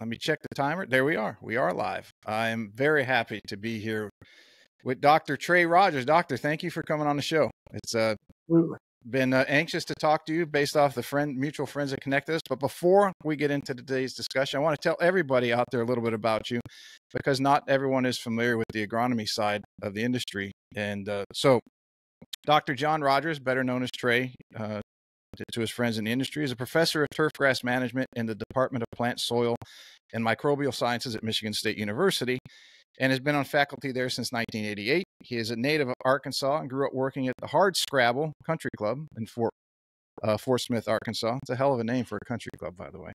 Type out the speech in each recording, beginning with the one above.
let me check the timer. There we are. We are live. I'm very happy to be here with Dr. Trey Rogers. Doctor, thank you for coming on the show. It's uh, been uh, anxious to talk to you based off the friend mutual friends that connected us. But before we get into today's discussion, I want to tell everybody out there a little bit about you because not everyone is familiar with the agronomy side of the industry. And uh, so, Dr. John Rogers, better known as Trey, uh, to his friends in the industry, is a professor of turfgrass management in the Department of Plant, Soil, and Microbial Sciences at Michigan State University and has been on faculty there since 1988. He is a native of Arkansas and grew up working at the Hardscrabble Country Club in Fort, uh, Fort Smith, Arkansas. It's a hell of a name for a country club, by the way.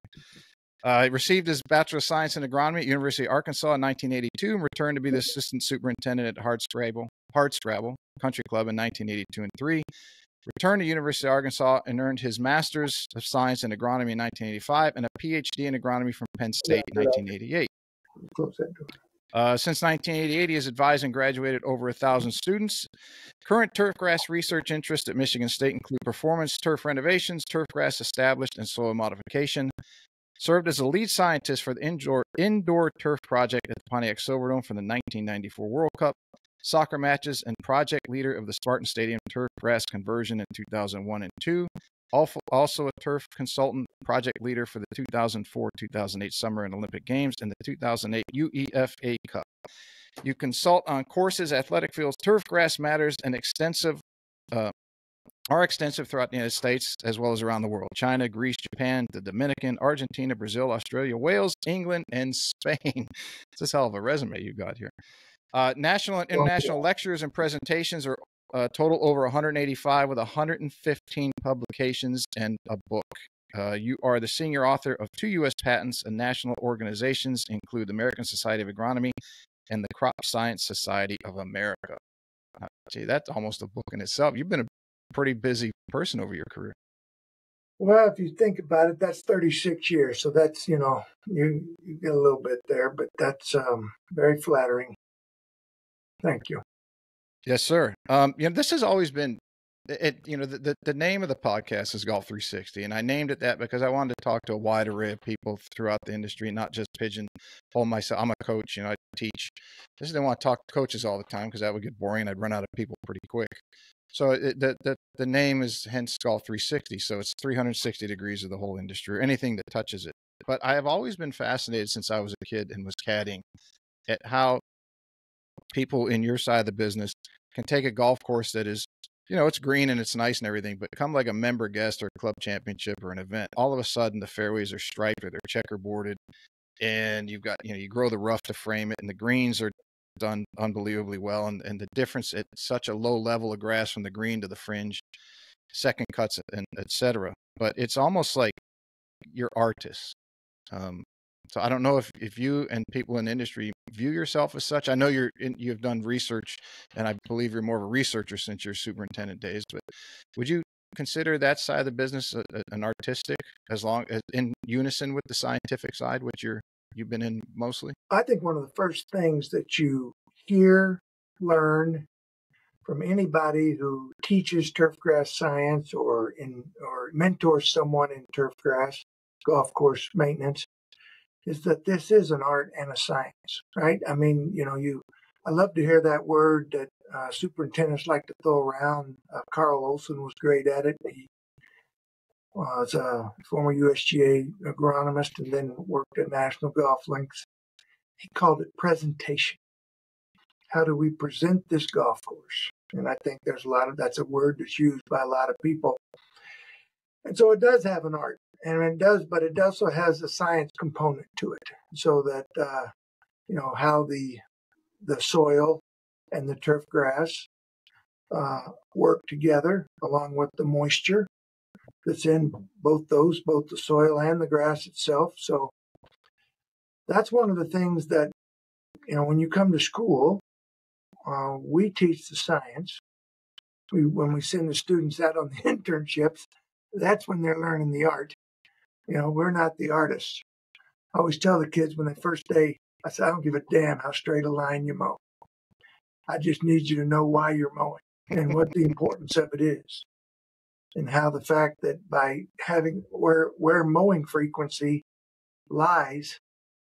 Uh, he received his Bachelor of Science in Agronomy at University of Arkansas in 1982 and returned to be the assistant superintendent at Hardscrabble, Hard Scrabble Country Club in 1982 and 3 returned to University of Arkansas and earned his Master's of Science in Agronomy in 1985 and a PhD in Agronomy from Penn State in 1988. Uh, since 1988, he has advised and graduated over a thousand students. Current turfgrass research interests at Michigan State include performance turf renovations, turfgrass established, and soil modification. Served as a lead scientist for the indoor, indoor turf project at the Pontiac Silverdome for the 1994 World Cup soccer matches, and project leader of the Spartan Stadium turf grass conversion in 2001 and 2. Also, a turf consultant, project leader for the 2004 2008 Summer and Olympic Games and the 2008 UEFA Cup. You consult on courses, athletic fields, turf grass matters, and extensive. Uh, are extensive throughout the United States as well as around the world China, Greece, Japan, the Dominican, Argentina, Brazil, Australia, Wales, England, and Spain. it's a hell of a resume you got here. Uh, national and international lectures and presentations are uh, total over 185 with 115 publications and a book. Uh, you are the senior author of two U.S. patents, and national organizations include the American Society of Agronomy and the Crop Science Society of America. Uh, gee, that's almost a book in itself. You've been a pretty busy person over your career. Well, if you think about it, that's 36 years. So that's, you know, you, you get a little bit there, but that's um, very flattering. Thank you. Yes, sir. Um, you know, this has always been it. You know, the, the, the name of the podcast is Golf 360, and I named it that because I wanted to talk to a wide array of people throughout the industry, not just pigeonhole myself. I'm a coach, you know, I teach. Just didn't want to talk to coaches all the time because that would get boring. I'd run out of people pretty quick. So it, the, the the name is hence Golf 360. So it's 360 degrees of the whole industry, or anything that touches it. But I have always been fascinated since I was a kid and was caddying at how people in your side of the business can take a golf course that is you know, it's green and it's nice and everything, but come like a member guest or a club championship or an event, all of a sudden the fairways are striped or they're checkerboarded and you've got, you know, you grow the rough to frame it and the greens are done unbelievably well. And, and the difference at such a low level of grass from the green to the fringe, second cuts and etc. But it's almost like you're artists. Um, so I don't know if, if you and people in the industry view yourself as such. I know you're in, you've done research, and I believe you're more of a researcher since your superintendent days. But would you consider that side of the business a, a, an artistic, as long as in unison with the scientific side, which you're you've been in mostly? I think one of the first things that you hear, learn from anybody who teaches turfgrass science or in or mentors someone in turfgrass golf course maintenance is that this is an art and a science, right? I mean, you know, you, I love to hear that word that uh, superintendents like to throw around. Uh, Carl Olson was great at it. He was a former USGA agronomist and then worked at National Golf Links. He called it presentation. How do we present this golf course? And I think there's a lot of that's a word that's used by a lot of people. And so it does have an art and it does, but it also has a science component to it, so that uh, you know how the the soil and the turf grass uh, work together, along with the moisture that's in both those, both the soil and the grass itself. So that's one of the things that you know when you come to school, uh, we teach the science. We when we send the students out on the internships, that's when they're learning the art. You know, we're not the artists. I always tell the kids when they first day, I said, I don't give a damn how straight a line you mow. I just need you to know why you're mowing and what the importance of it is. And how the fact that by having where where mowing frequency lies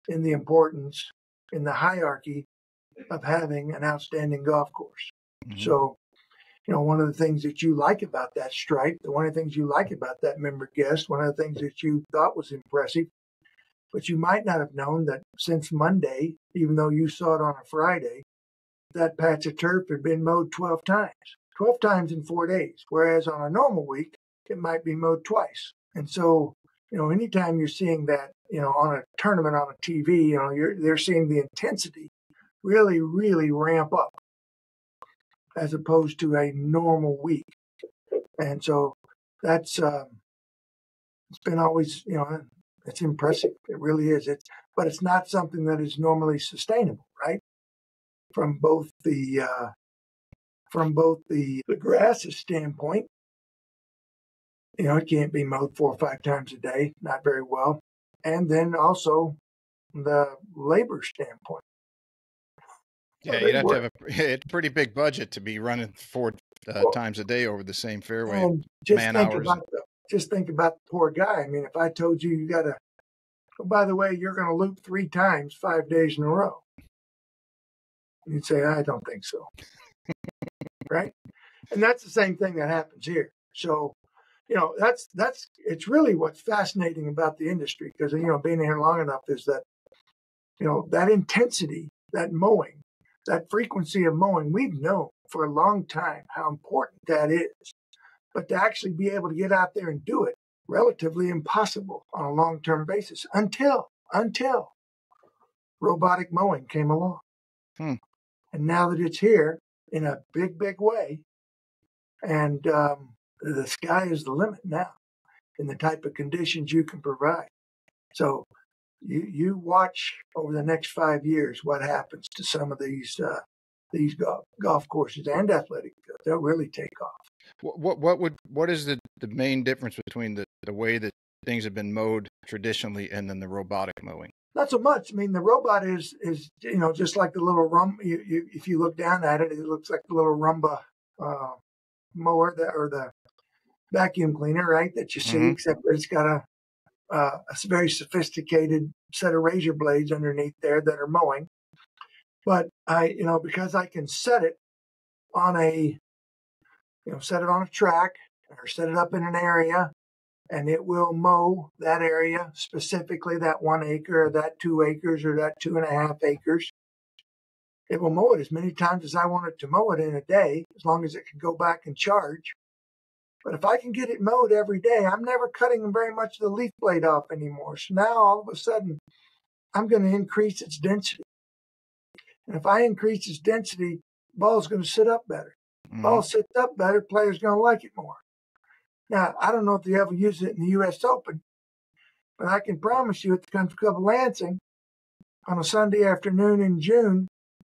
in the importance in the hierarchy of having an outstanding golf course. Mm-hmm. So, you know, one of the things that you like about that stripe, one of the things you like about that member guest, one of the things that you thought was impressive, but you might not have known that since Monday, even though you saw it on a Friday, that patch of turf had been mowed 12 times, 12 times in four days. Whereas on a normal week, it might be mowed twice. And so, you know, anytime you're seeing that, you know, on a tournament on a TV, you know, you're they're seeing the intensity really, really ramp up as opposed to a normal week. And so that's um, it's been always, you know, it's impressive. It really is. It's but it's not something that is normally sustainable, right? From both the uh, from both the, the grasses standpoint, you know, it can't be mowed four or five times a day, not very well. And then also the labor standpoint. Yeah, you'd have work. to have a, a, pretty big budget to be running four uh, well, times a day over the same fairway. just man think hours. About the, just think about the poor guy. I mean, if I told you you got to, oh, by the way, you're going to loop three times five days in a row, you'd say, I don't think so. right? And that's the same thing that happens here. So, you know, that's that's it's really what's fascinating about the industry because you know being here long enough is that you know that intensity, that mowing, that frequency of mowing, we've known for a long time how important that is. But to actually be able to get out there and do it, relatively impossible on a long term basis until, until robotic mowing came along. Hmm. And now that it's here in a big, big way, and um, the sky is the limit now in the type of conditions you can provide. So you you watch over the next five years what happens to some of these uh, these golf, golf courses and athletic fields. They'll really take off. What, what what would what is the the main difference between the the way that things have been mowed traditionally and then the robotic mowing? Not so much. I mean, the robot is is you know just like the little rum. You, you, if you look down at it, it looks like the little Roomba uh, mower that or the vacuum cleaner, right? That you see, mm-hmm. except it's got a uh, a very sophisticated set of razor blades underneath there that are mowing. But I, you know, because I can set it on a, you know, set it on a track or set it up in an area and it will mow that area specifically that one acre or that two acres or that two and a half acres. It will mow it as many times as I want it to mow it in a day, as long as it can go back and charge. But if I can get it mowed every day, I'm never cutting very much of the leaf blade off anymore. So now all of a sudden, I'm going to increase its density. And if I increase its density, ball's going to sit up better. Mm-hmm. Ball sits up better, player's going to like it more. Now, I don't know if they ever use it in the U.S. Open, but I can promise you at the Country Club of Lansing on a Sunday afternoon in June,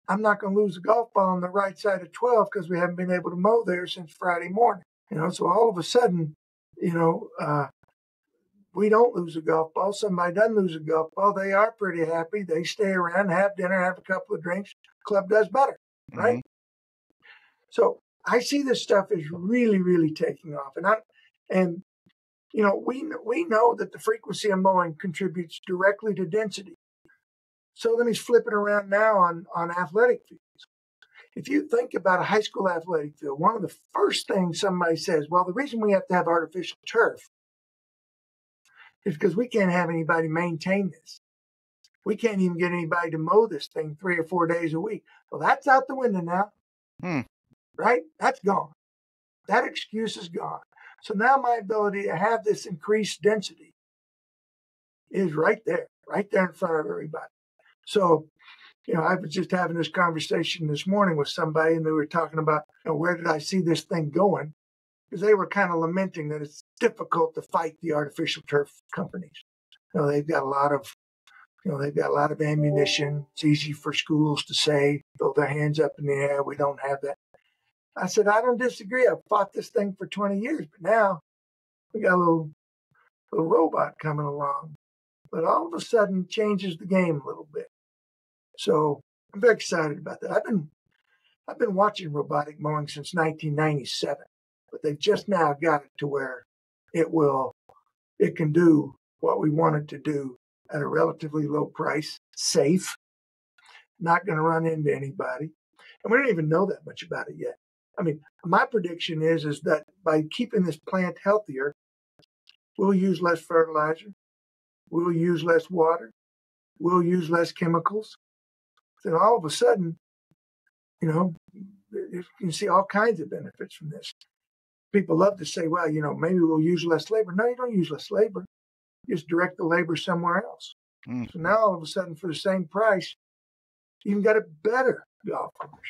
I'm not going to lose a golf ball on the right side of 12 because we haven't been able to mow there since Friday morning. You know, so all of a sudden, you know, uh, we don't lose a golf ball. Somebody doesn't lose a golf ball. They are pretty happy. They stay around, have dinner, have a couple of drinks. Club does better, right? Mm-hmm. So I see this stuff is really, really taking off, and I and you know we we know that the frequency of mowing contributes directly to density. So let me flip it around now on on athletic fields. If you think about a high school athletic field, one of the first things somebody says, well, the reason we have to have artificial turf is because we can't have anybody maintain this. We can't even get anybody to mow this thing three or four days a week. Well, that's out the window now. Hmm. Right? That's gone. That excuse is gone. So now my ability to have this increased density is right there, right there in front of everybody. So you know, I was just having this conversation this morning with somebody, and they were talking about, you know, where did I see this thing going? Because they were kind of lamenting that it's difficult to fight the artificial turf companies. You know, they've got a lot of, you know, they've got a lot of ammunition. It's easy for schools to say, throw their hands up in the air. We don't have that. I said, I don't disagree. I've fought this thing for 20 years, but now we got a little, little robot coming along. But all of a sudden changes the game a little bit. So I'm very excited about that. I've been I've been watching robotic mowing since 1997, but they've just now got it to where it will it can do what we want it to do at a relatively low price, safe, not going to run into anybody. And we don't even know that much about it yet. I mean, my prediction is is that by keeping this plant healthier, we'll use less fertilizer, we'll use less water, we'll use less chemicals. Then all of a sudden, you know, you can see all kinds of benefits from this. People love to say, well, you know, maybe we'll use less labor. No, you don't use less labor. You just direct the labor somewhere else. Mm. So now all of a sudden, for the same price, you even got a better golf course.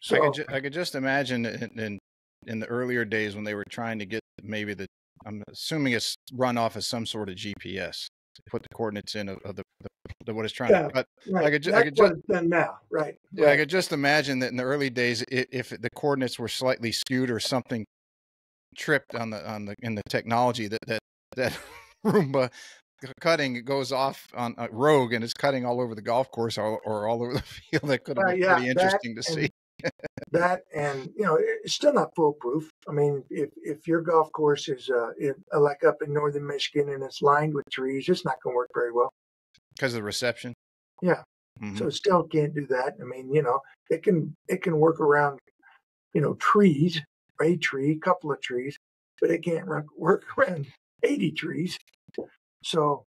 So I could, ju- I could just imagine in, in, in the earlier days when they were trying to get maybe the I'm assuming it's run off as some sort of GPS to put the coordinates in of, of the, the, the, what it's trying yeah, to cut. Right. I could, ju- I could just done now, right? Yeah, right. I could just imagine that in the early days, if, if the coordinates were slightly skewed or something tripped on the on the in the technology that that that Roomba cutting goes off on a rogue and it's cutting all over the golf course or, or all over the field. That could have been yeah, pretty interesting to see. that and you know it's still not foolproof. I mean, if if your golf course is uh, if, uh, like up in northern Michigan and it's lined with trees, it's not going to work very well because of the reception. Yeah, mm-hmm. so it still can't do that. I mean, you know, it can it can work around you know trees, a tree, couple of trees, but it can't work around eighty trees. So,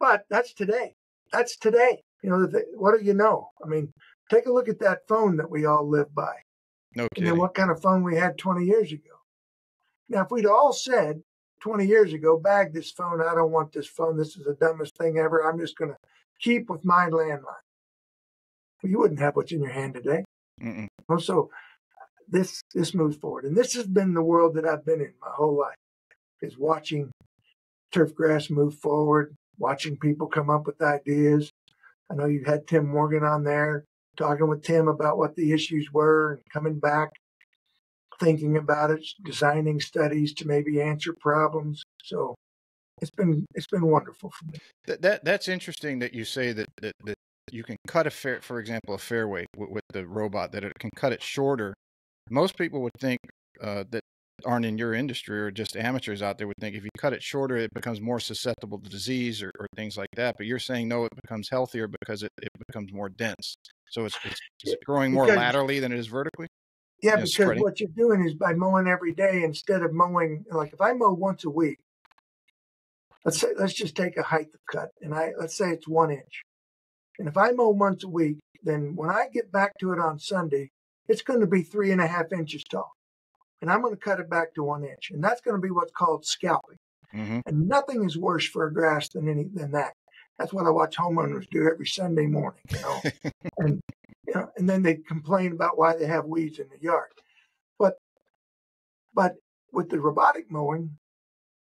but that's today. That's today. You know, the, what do you know? I mean, take a look at that phone that we all live by. No kidding. And then what kind of phone we had 20 years ago. Now, if we'd all said 20 years ago, bag this phone, I don't want this phone, this is the dumbest thing ever, I'm just going to keep with my landline. Well, you wouldn't have what's in your hand today. Mm-mm. Oh, so this this moves forward, and this has been the world that I've been in my whole life, is watching turf grass move forward, watching people come up with ideas. I know you had Tim Morgan on there talking with Tim about what the issues were and coming back, thinking about it, designing studies to maybe answer problems. So it's been it's been wonderful for me. That, that that's interesting that you say that, that, that you can cut a fair, for example, a fairway with, with, the robot that it can cut it shorter. Most people would think uh, that aren't in your industry or just amateurs out there would think if you cut it shorter, it becomes more susceptible to disease or, or things like that. But you're saying no, it becomes healthier because it, it becomes more dense. So it's, it's, it's growing more because, laterally than it is vertically. Yeah, because spreading. what you're doing is by mowing every day instead of mowing like if I mow once a week. Let's say let's just take a height of cut, and I let's say it's one inch. And if I mow once a week, then when I get back to it on Sunday, it's going to be three and a half inches tall and I'm going to cut it back to one inch. And that's going to be what's called scalping. Mm-hmm. And nothing is worse for a grass than any than that. That's what I watch homeowners do every Sunday morning, you know. and you know, and then they complain about why they have weeds in the yard. But but with the robotic mowing,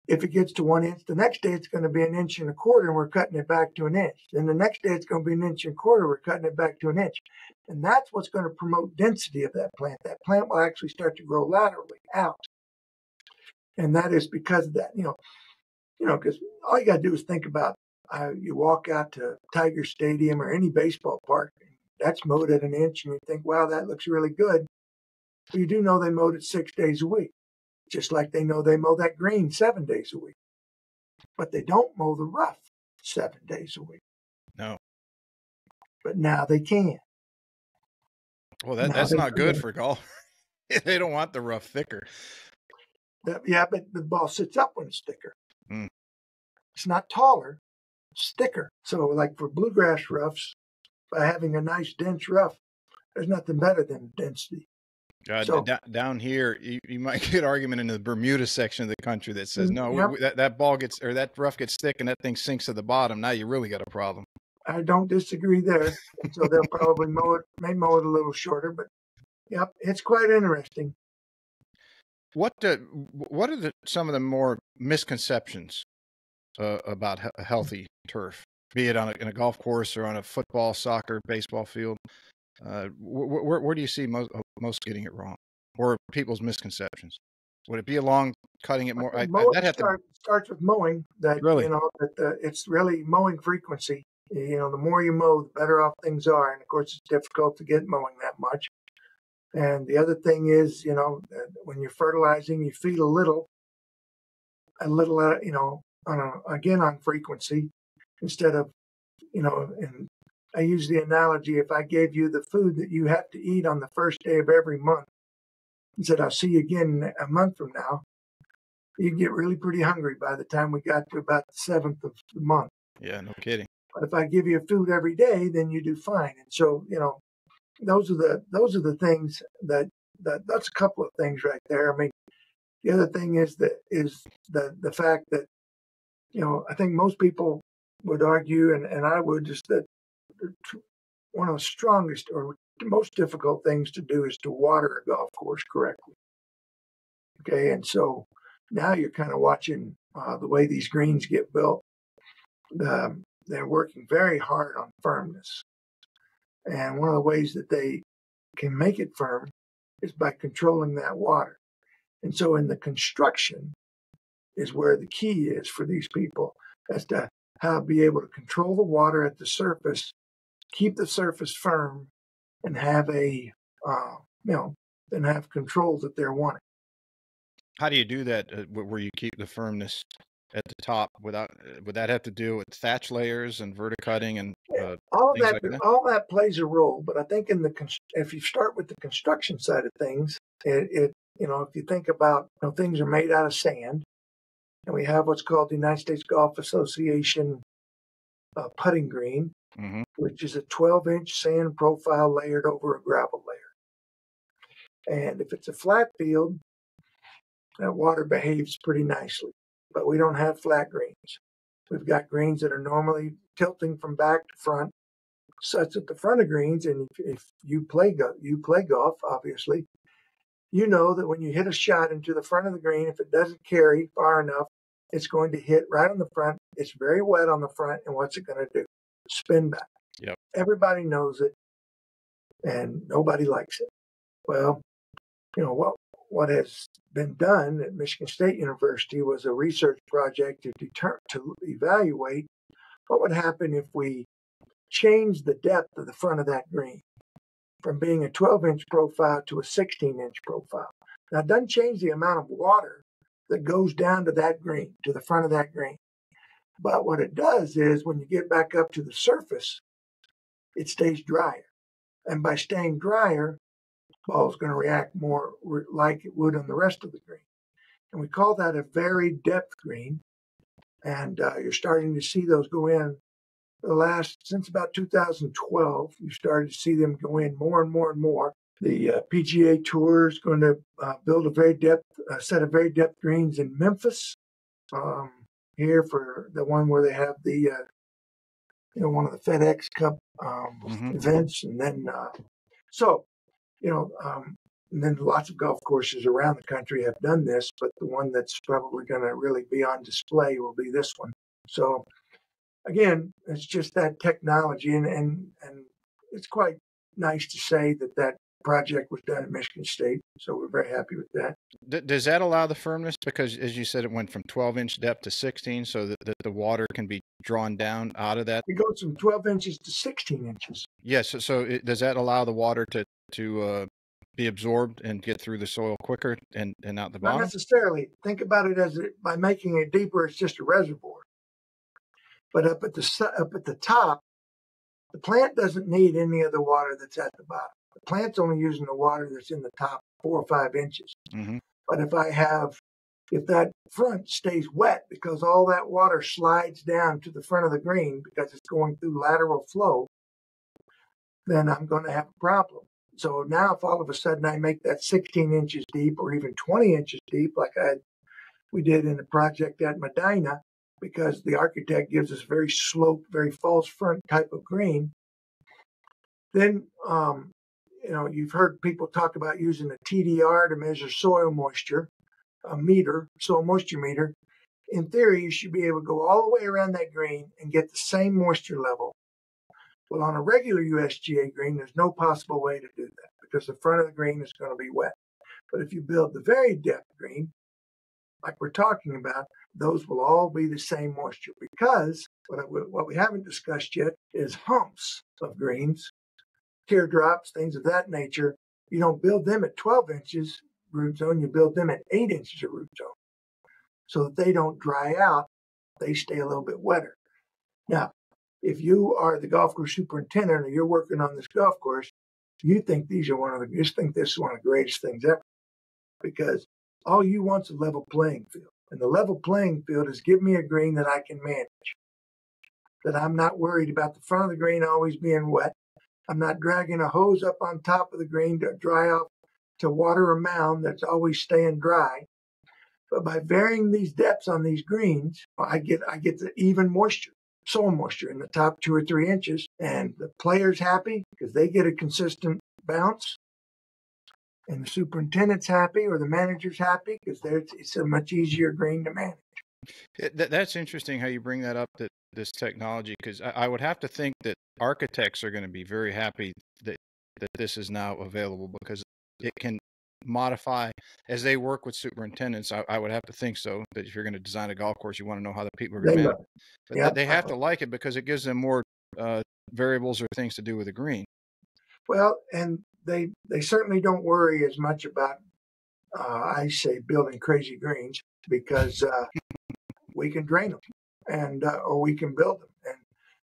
if it gets to one inch, the next day it's going to be an inch and a quarter, and we're cutting it back to an inch. Then the next day it's going to be an inch and a quarter, we're cutting it back to an inch. And that's what's going to promote density of that plant. That plant will actually start to grow laterally out. And that is because of that, you know, you know, because all you got to do is think about uh, you walk out to Tiger Stadium or any baseball park, that's mowed at an inch, and you think, wow, that looks really good. But you do know they mowed it six days a week just like they know they mow that green seven days a week. But they don't mow the rough seven days a week. No. But now they can. Well, that, that's not good for golf. they don't want the rough thicker. Yeah, but the ball sits up when it's thicker. Mm. It's not taller, it's thicker. So, like for bluegrass roughs, by having a nice dense rough, there's nothing better than density. Uh, so, down here, you, you, might get argument in the Bermuda section of the country that says no, yep. we, that, that ball gets or that rough gets thick and that thing sinks to the bottom. Now you really got a problem. I don't disagree there. so they'll probably mow it, may mow it a little shorter, but yep, it's quite interesting. What the, what are the, some of the more misconceptions uh, about a healthy turf, be it on a, in a golf course or on a football, soccer, baseball field? Uh, wh- where, where do you see most most getting it wrong, or people's misconceptions? Would it be along cutting it more? I, I, that start, to... starts with mowing. That really? you know that uh, it's really mowing frequency. You know, the more you mow, the better off things are. And of course, it's difficult to get mowing that much. And the other thing is, you know, when you're fertilizing, you feed a little, a little, uh, you know, on a, again on frequency. Instead of, you know, and I use the analogy if I gave you the food that you have to eat on the first day of every month and said, I'll see you again a month from now, you'd get really pretty hungry by the time we got to about the seventh of the month. Yeah, no kidding. But if I give you food every day, then you do fine. And so, you know, those are the those are the things that that that's a couple of things right there. I mean, the other thing is that is the the fact that you know I think most people would argue, and and I would just that one of the strongest or most difficult things to do is to water a golf course correctly. Okay, and so now you're kind of watching uh, the way these greens get built. They're working very hard on firmness. And one of the ways that they can make it firm is by controlling that water. And so in the construction is where the key is for these people as to how to be able to control the water at the surface, keep the surface firm, and have a, uh, you know, and have control that they're wanting. How do you do that uh, where you keep the firmness at the top without uh, would that have to do with thatch layers and verticutting and uh, all that, like that, all that plays a role but i think in the if you start with the construction side of things it, it you know if you think about you know, things are made out of sand and we have what's called the united states golf association uh, putting green mm-hmm. which is a 12 inch sand profile layered over a gravel layer and if it's a flat field that water behaves pretty nicely but we don't have flat greens. We've got greens that are normally tilting from back to front, such at the front of greens. And if, if you play go- you play golf, obviously, you know that when you hit a shot into the front of the green, if it doesn't carry far enough, it's going to hit right on the front. It's very wet on the front, and what's it going to do? Spin back. Yep. Everybody knows it, and nobody likes it. Well, you know what? what has been done at Michigan State University was a research project to deter- to evaluate what would happen if we changed the depth of the front of that green from being a 12 inch profile to a 16 inch profile. Now, it doesn't change the amount of water that goes down to that green, to the front of that green. But what it does is when you get back up to the surface, it stays drier. And by staying drier, the ball is going to react more like it would on the rest of the green. And we call that a varied depth green. And uh, you're starting to see those go in the last, since about 2012, you started to see them go in more and more and more. The uh, PGA Tour is going to uh, build a varied depth, a set of varied depth greens in Memphis. Um, here for the one where they have the, uh, you know, one of the FedEx Cup um, mm-hmm. events, and then uh, so you know, um, and then lots of golf courses around the country have done this, but the one that's probably going to really be on display will be this one. So, again, it's just that technology, and and and it's quite nice to say that that project was done at Michigan State. So we're very happy with that. D- does that allow the firmness? Because as you said, it went from 12 inch depth to 16, so that, that the water can be drawn down out of that. It goes from 12 inches to 16 inches. Yes. so, so it, does that allow the water to to uh, be absorbed and get through the soil quicker and, and out the bottom? Not necessarily. Think about it as it, by making it deeper, it's just a reservoir. But up at the up at the top, the plant doesn't need any of the water that's at the bottom. The plant's only using the water that's in the top four or five inches. Mm-hmm. But if I have, if that front stays wet because all that water slides down to the front of the green because it's going through lateral flow, then I'm going to have a problem. So now, if all of a sudden I make that 16 inches deep or even 20 inches deep, like I we did in the project at Medinah, because the architect gives us very sloped, very false front type of green, then um, you know you've heard people talk about using a TDR to measure soil moisture, a meter, soil moisture meter. In theory, you should be able to go all the way around that green and get the same moisture level well, on a regular USGA green, there's no possible way to do that because the front of the green is going to be wet. But if you build the varied depth green, like we're talking about, those will all be the same moisture because what, I, what we haven't discussed yet is humps of greens, teardrops, things of that nature. You don't build them at 12 inches root zone, you build them at 8 inches of root zone so that they don't dry out, they stay a little bit wetter. Now, if you are the golf course superintendent or you're working on this golf course, you think these are one of the, you think this is one of the greatest things ever because all you want is a level playing field. And the level playing field is give me a green that I can manage, that I'm not worried about the front of the green always being wet. I'm not dragging a hose up on top of the green to dry off to water a mound that's always staying dry. But by varying these depths on these greens, I get I get the even moisture, soil moisture in the top two or three inches, and the player's happy because they get a consistent bounce, and the superintendent's happy or the manager's happy because it's a much easier green to manage. That's interesting how you bring that up. That this technology, because I would have to think that architects are going to be very happy that that this is now available because it can modify as they work with superintendents. I, I, would have to think so that if you're going to design a golf course, you want to know how the people are going to manage. But yep. they have to like it because it gives them more uh, variables or things to do with the green. Well, and they they certainly don't worry as much about uh, I say building crazy greens because uh, we can drain them and uh, or we can build them. And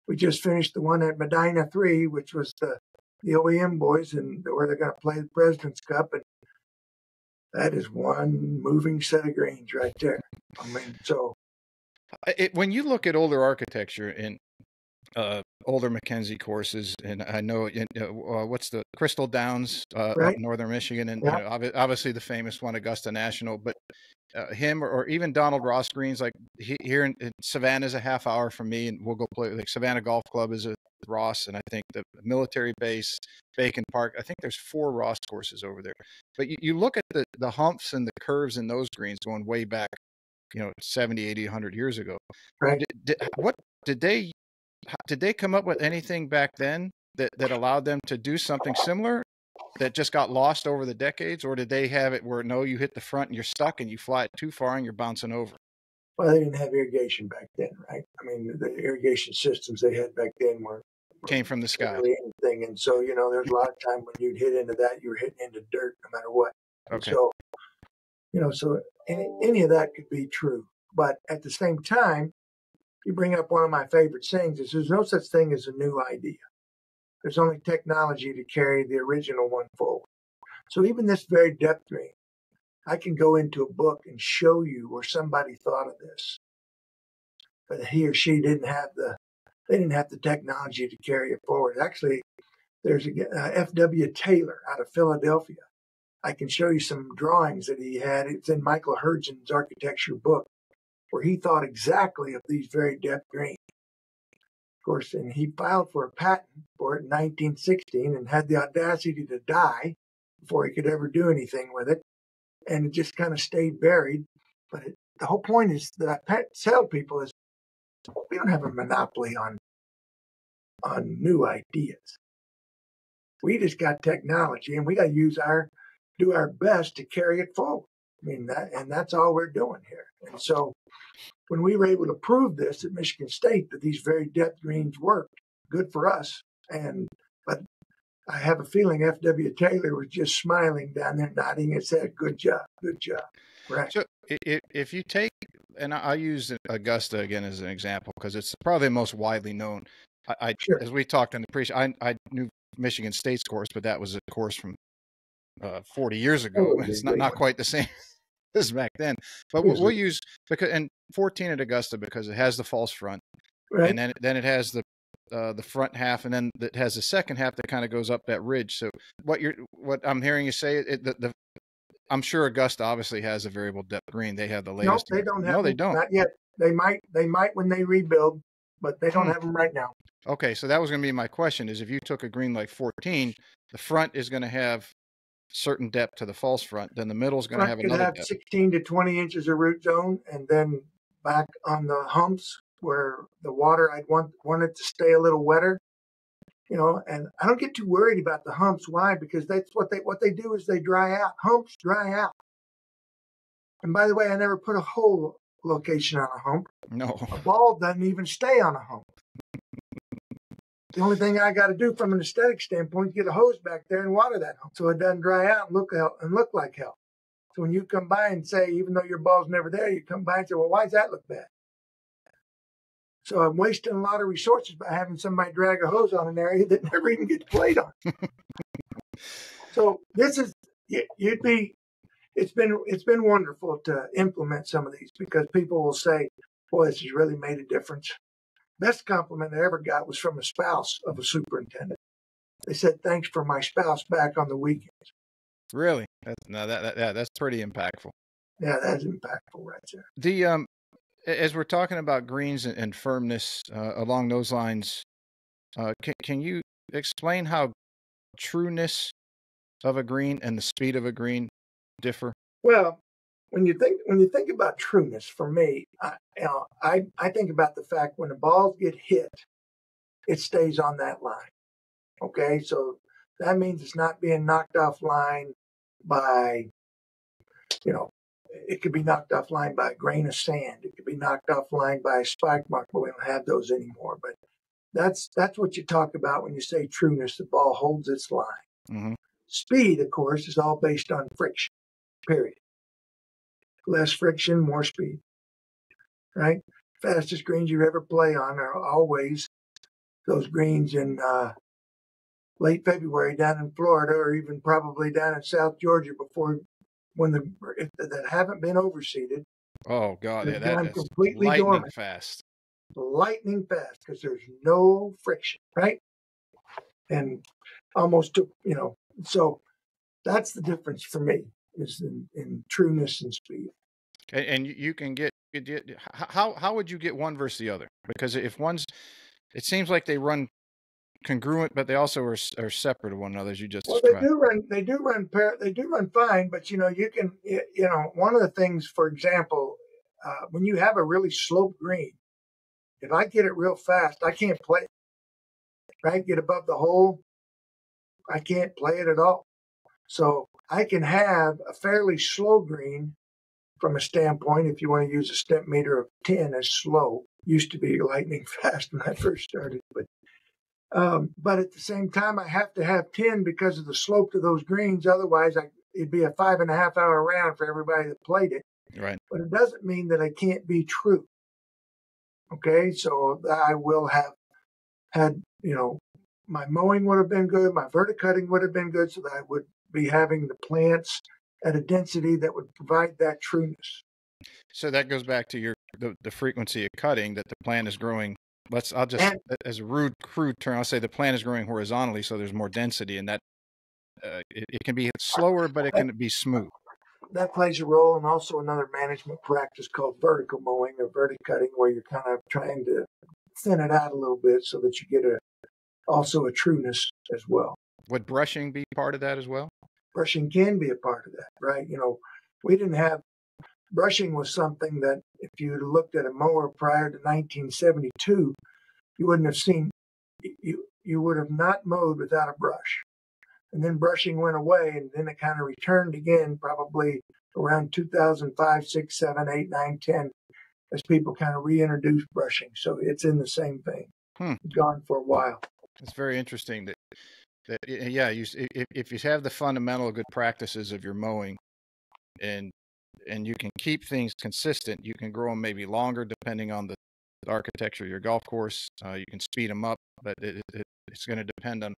we just finished the one at Medinah Three, which was the the OEM boys, and where they're going to play the President's Cup, and that is one moving set of greens right there. I mean, so it, when you look at older architecture and uh, older MacKenzie courses, and I know uh, what's the Crystal Downs uh, right. northern Michigan, and yeah. you know, obviously the famous one, Augusta National. But uh, him or, or, even Donald Ross Greens, like he, here in, in Savannah is a half hour from me, and we'll go play. Like Savannah Golf Club is a Ross, and I think the military base, Bacon Park. I think there's four Ross courses over there. But you, you look at the the humps and the curves in those greens going way back, you know, 70, 80, 100 years ago. Right. Did, did, what did they did they come up with anything back then that, that allowed them to do something similar that just got lost over the decades, or did they have it where no, you hit the front and you're stuck and you fly it too far and you're bouncing over? Well, they didn't have irrigation back then, right? I mean, the irrigation systems they had back then were came from the sky. Anything, and so you know, there's a lot of time when you'd hit into that, you were hitting into dirt, no matter what. Okay. So, you know, so any, any of that could be true, but at the same time, you bring up one of my favorite sayings is there's no such thing as a new idea. There's only technology to carry the original one forward. So even this varied depth green, I can go into a book and show you where somebody thought of this. But he or she didn't have the they didn't have the technology to carry it forward. Actually, there's a uh, F.W. Taylor out of Philadelphia. I can show you some drawings that he had. It's in Michael Hurdzan's architecture book where he thought exactly of these varied depth greens. Of course, and he filed for a patent for it in 1916 and had the audacity to die before he could ever do anything with it. And it just kind of stayed buried. But it, the whole point is that I tell people is we don't have a monopoly on on new ideas. We just got technology and we got to use our do our best to carry it forward. I mean that and that's all we're doing here. And so when we were able to prove this at Michigan State that these varied depth greens worked, good for us. And but I have a feeling F.W. Taylor was just smiling down there, nodding his head. Good job, good job. Right. So if you take, and I use Augusta again as an example because it's probably the most widely known. I, I sure. as we talked in the pre, I, I knew Michigan State's course, but that was a course from uh, 40 years ago. Oh, it's not, not quite the same as back then. But we'll, we'll, use because and 14 at Augusta because it has the false front, right. and then then it has the uh, the front half, and then it has the second half that kind of goes up that ridge. So what you're what I'm hearing you say, it, the, the I'm sure Augusta obviously has a variable depth green. They have the latest. No, they don't have. No, they don't. Not yet. They might. They might when they rebuild, but they don't hmm. have them right now. Okay, so that was going to be my question: is if you took a green like 14, the front is going to have certain depth to the false front, then the middle is going to have another have depth. 16 to 20 inches of root zone, and then back on the humps where the water I'd want want it to stay a little wetter. You know, and I don't get too worried about the humps. Why? Because that's what they what they do is they dry out. Humps dry out. And by the way, I never put a hole location on a hump. No. A ball doesn't even stay on a hump. The only thing I got to do from an aesthetic standpoint is get a hose back there and water that so it doesn't dry out and look hell, and look like hell. So when you come by and say, even though your ball's never there, you come by and say, well, why does that look bad? So I'm wasting a lot of resources by having somebody drag a hose on an area that never even gets played on. so this is you'd be it's been it's been wonderful to implement some of these because people will say, "Boy, this has really made a difference." Best compliment I ever got was from a spouse of a superintendent. They said, "Thanks for my spouse back on the weekends." Really? That's no, that, that, that that's pretty impactful. Yeah, that's impactful right there. The um, as we're talking about greens and, and firmness uh, along those lines, uh, can can you explain how trueness of a green and the speed of a green differ? Well, when you think when you think about trueness, for me, I, you know, I I think about the fact when the balls get hit, it stays on that line. Okay, so that means it's not being knocked off line by, you know, it could be knocked off line by a grain of sand. It could be knocked off line by a spike mark, but we don't have those anymore. But that's that's what you talk about when you say trueness. The ball holds its line. Mm-hmm. Speed, of course, is all based on friction. Period. Less friction, more speed. Right? Fastest greens you ever play on are always those greens in uh, late February down in Florida, or even probably down in South Georgia before when the that haven't been overseeded. Oh God, yeah, that is completely lightning dormant. fast. Lightning fast because there's no friction, right? And almost, you know, so that's the difference for me is in, in trueness and speed. And, you can get, how how would you get one versus the other? Because if one's, it seems like they run congruent, but they also are, are separate of one another. As you just well, described. they do run, they do run, pair, they do run fine. But you know, you can, you know, one of the things, for example, uh, when you have a really sloped green, if I get it real fast, I can't play it. Right, get above the hole, I can't play it at all. So I can have a fairly slow green from a standpoint, if you want to use a step Stimpmeter of 10 as slow, used to be lightning fast when I first started, but um, but at the same time, I have to have 10 because of the slope to those greens. Otherwise, I, it'd be a five and a half hour round for everybody that played it. Right. But it doesn't mean that I can't be true. Okay. So I will have had, you know, my mowing would have been good, my verticutting would have been good, so that I would be having the plants at a density that would provide that trueness. So that goes back to your the, the frequency of cutting that the plant is growing. Let's I'll just and, as a rude crude term, I'll say the plant is growing horizontally, so there's more density, and that uh, it, it, can be slower, but it can be smooth. That plays a role, and also another management practice called vertical mowing or verticutting, where you're kind of trying to thin it out a little bit so that you get a also a trueness as well. Would brushing be part of that as well? Brushing can be a part of that, right? You know, we didn't have brushing was something that if you looked at a mower prior to 1972, you wouldn't have seen you you would have not mowed without a brush. And then brushing went away, and then it kind of returned again, probably around 2005, 6, 7, 8, 9, 10, as people kind of reintroduced brushing. So it's in the same vein. Hmm. Gone for a while. It's very interesting that that yeah, you if, if you have the fundamental good practices of your mowing, and and you can keep things consistent, you can grow them maybe longer depending on the architecture of your golf course. Uh, you can speed them up, but it, it, it's going to depend on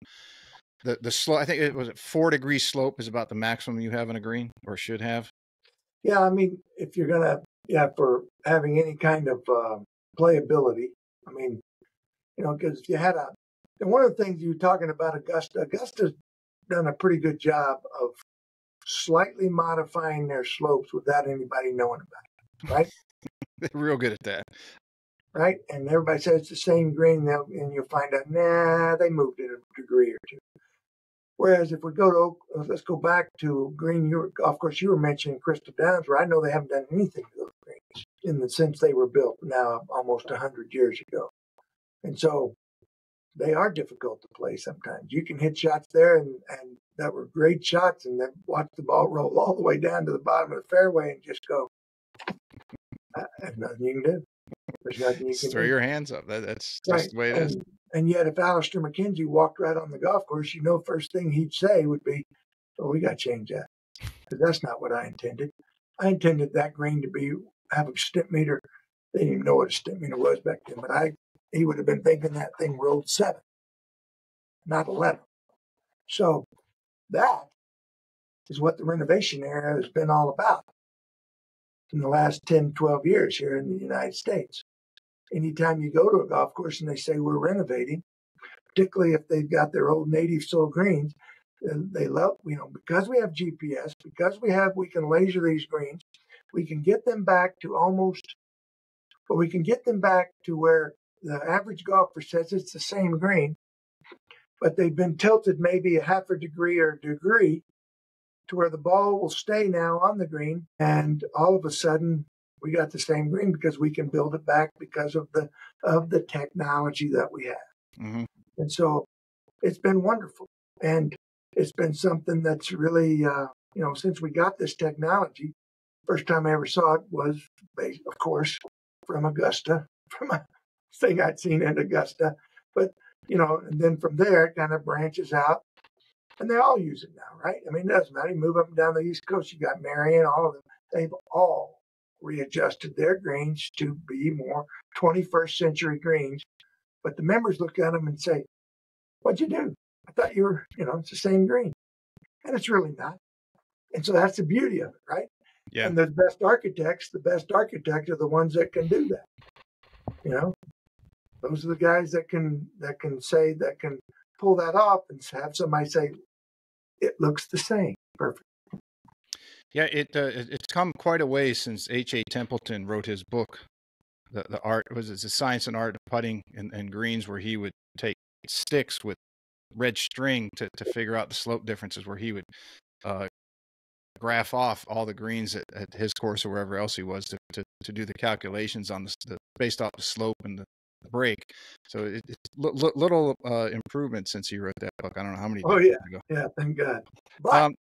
the the slope. I think it was four degree slope is about the maximum you have in a green or should have. Yeah, I mean, if you're gonna yeah for having any kind of uh, playability, I mean, you know, because if you had a and one of the things you were talking about Augusta, Augusta's done a pretty good job of slightly modifying their slopes without anybody knowing about it, right? They're real good at that. Right? And everybody says it's the same green, and you'll find out, nah, they moved it a degree or two. Whereas if we go to, uh, let's go back to green, you were, of course, you were mentioning Crystal Downs, where I know they haven't done anything to those greens in the since they were built now almost 100 years ago. And so they are difficult to play sometimes. You can hit shots there and, and that were great shots and then watch the ball roll all the way down to the bottom of the fairway and just go, uh, there's nothing you can do. There's nothing you can throw do. your hands up. That, that's just the way it and, is. and, yet, if Alister MacKenzie walked right on the golf course, you know, first thing he'd say would be, "Oh, we got to change that because that's not what I intended. I intended that green to be have a Stimpmeter. they didn't even know what a Stimpmeter was back then. But I, he would have been thinking that thing rolled seven, not eleven. So that is what the renovation era has been all about in the last 10, 12 years here in the United States. Anytime you go to a golf course and they say we're renovating, particularly if they've got their old native soil greens, they love, you know, because we have GPS, because we have, we can laser these greens, we can get them back to almost, but we can get them back to where the average golfer says it's the same green, but they've been tilted maybe a half a degree or a degree to where the ball will stay now on the green. And all of a sudden, we got the same green because we can build it back because of the of the technology that we have. Mm-hmm. And so it's been wonderful. And it's been something that's really, uh, you know, since we got this technology, first time I ever saw it was, of course, from Augusta, from a thing I'd seen in Augusta. But, you know, and then from there, it kind of branches out. And they all use it now, right? I mean, it doesn't matter. You move up and down the East Coast, you got Merion, all of them. They've all readjusted their greens to be more 21st century greens. But the members look at them and say, What'd you do? I thought you were, you know, it's the same green. And it's really not. And so that's the beauty of it, right? Yeah. And the best architects, the best architects are the ones that can do that. You know, those are the guys that can that can say that can pull that off and have somebody say it looks the same. Perfect. Yeah, it uh, it's come quite a way since H. A. Templeton wrote his book. The the art was it the science and art of putting and, and greens, where he would take sticks with red string to, to figure out the slope differences where he would uh, graph off all the greens at, at, his course or wherever else he was to, to, to do the calculations on the, the, based off the slope and the, the break. So it, it's l- little uh, improvement since he wrote that book. I don't know how many. Oh yeah, ago. yeah, thank God. But, um,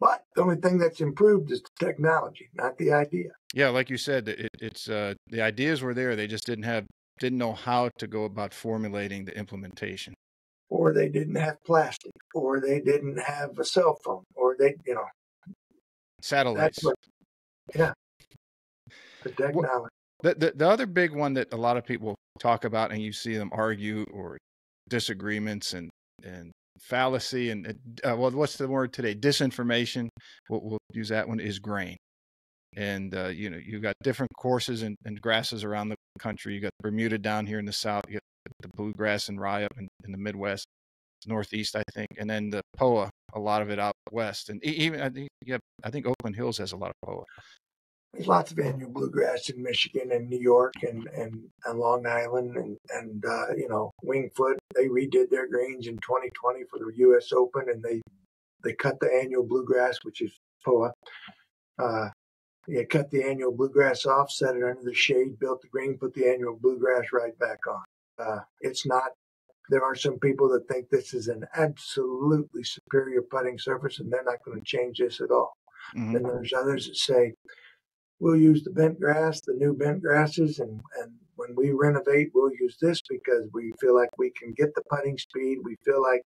but the only thing that's improved is the technology, not the idea. Yeah, like you said, it, it's uh, the ideas were there. They just didn't have didn't know how to go about formulating the implementation or they didn't have plastic, or they didn't have a cell phone, or they, you know, satellites. What, yeah, the technology. The, the the other big one that a lot of people talk about, and you see them argue or disagreements and and fallacy and uh, well, what's the word today? Disinformation. We'll, we'll use that one. Is grain and uh, you know you've got different courses and, and, grasses around the country. You got Bermuda down here in the south. You got the bluegrass and rye up in, in the Midwest, Northeast, I think, and then the POA, a lot of it out west, and even I think I think Oakland Hills has a lot of POA. There's lots of annual bluegrass in Michigan and New York and and, and Long Island and and uh, you know Winged Foot. They redid their greens in 2020 for the U.S. Open, and they they cut the annual bluegrass, which is POA. Uh, they cut the annual bluegrass off, set it under the shade, built the green, put the annual bluegrass right back on. Uh, it's not. There are some people that think this is an absolutely superior putting surface, and they're not going to change this at all. Mm-hmm. And there's others that say we'll use the bent grass, the new bent grasses, and and when we renovate, we'll use this because we feel like we can get the putting speed. We feel like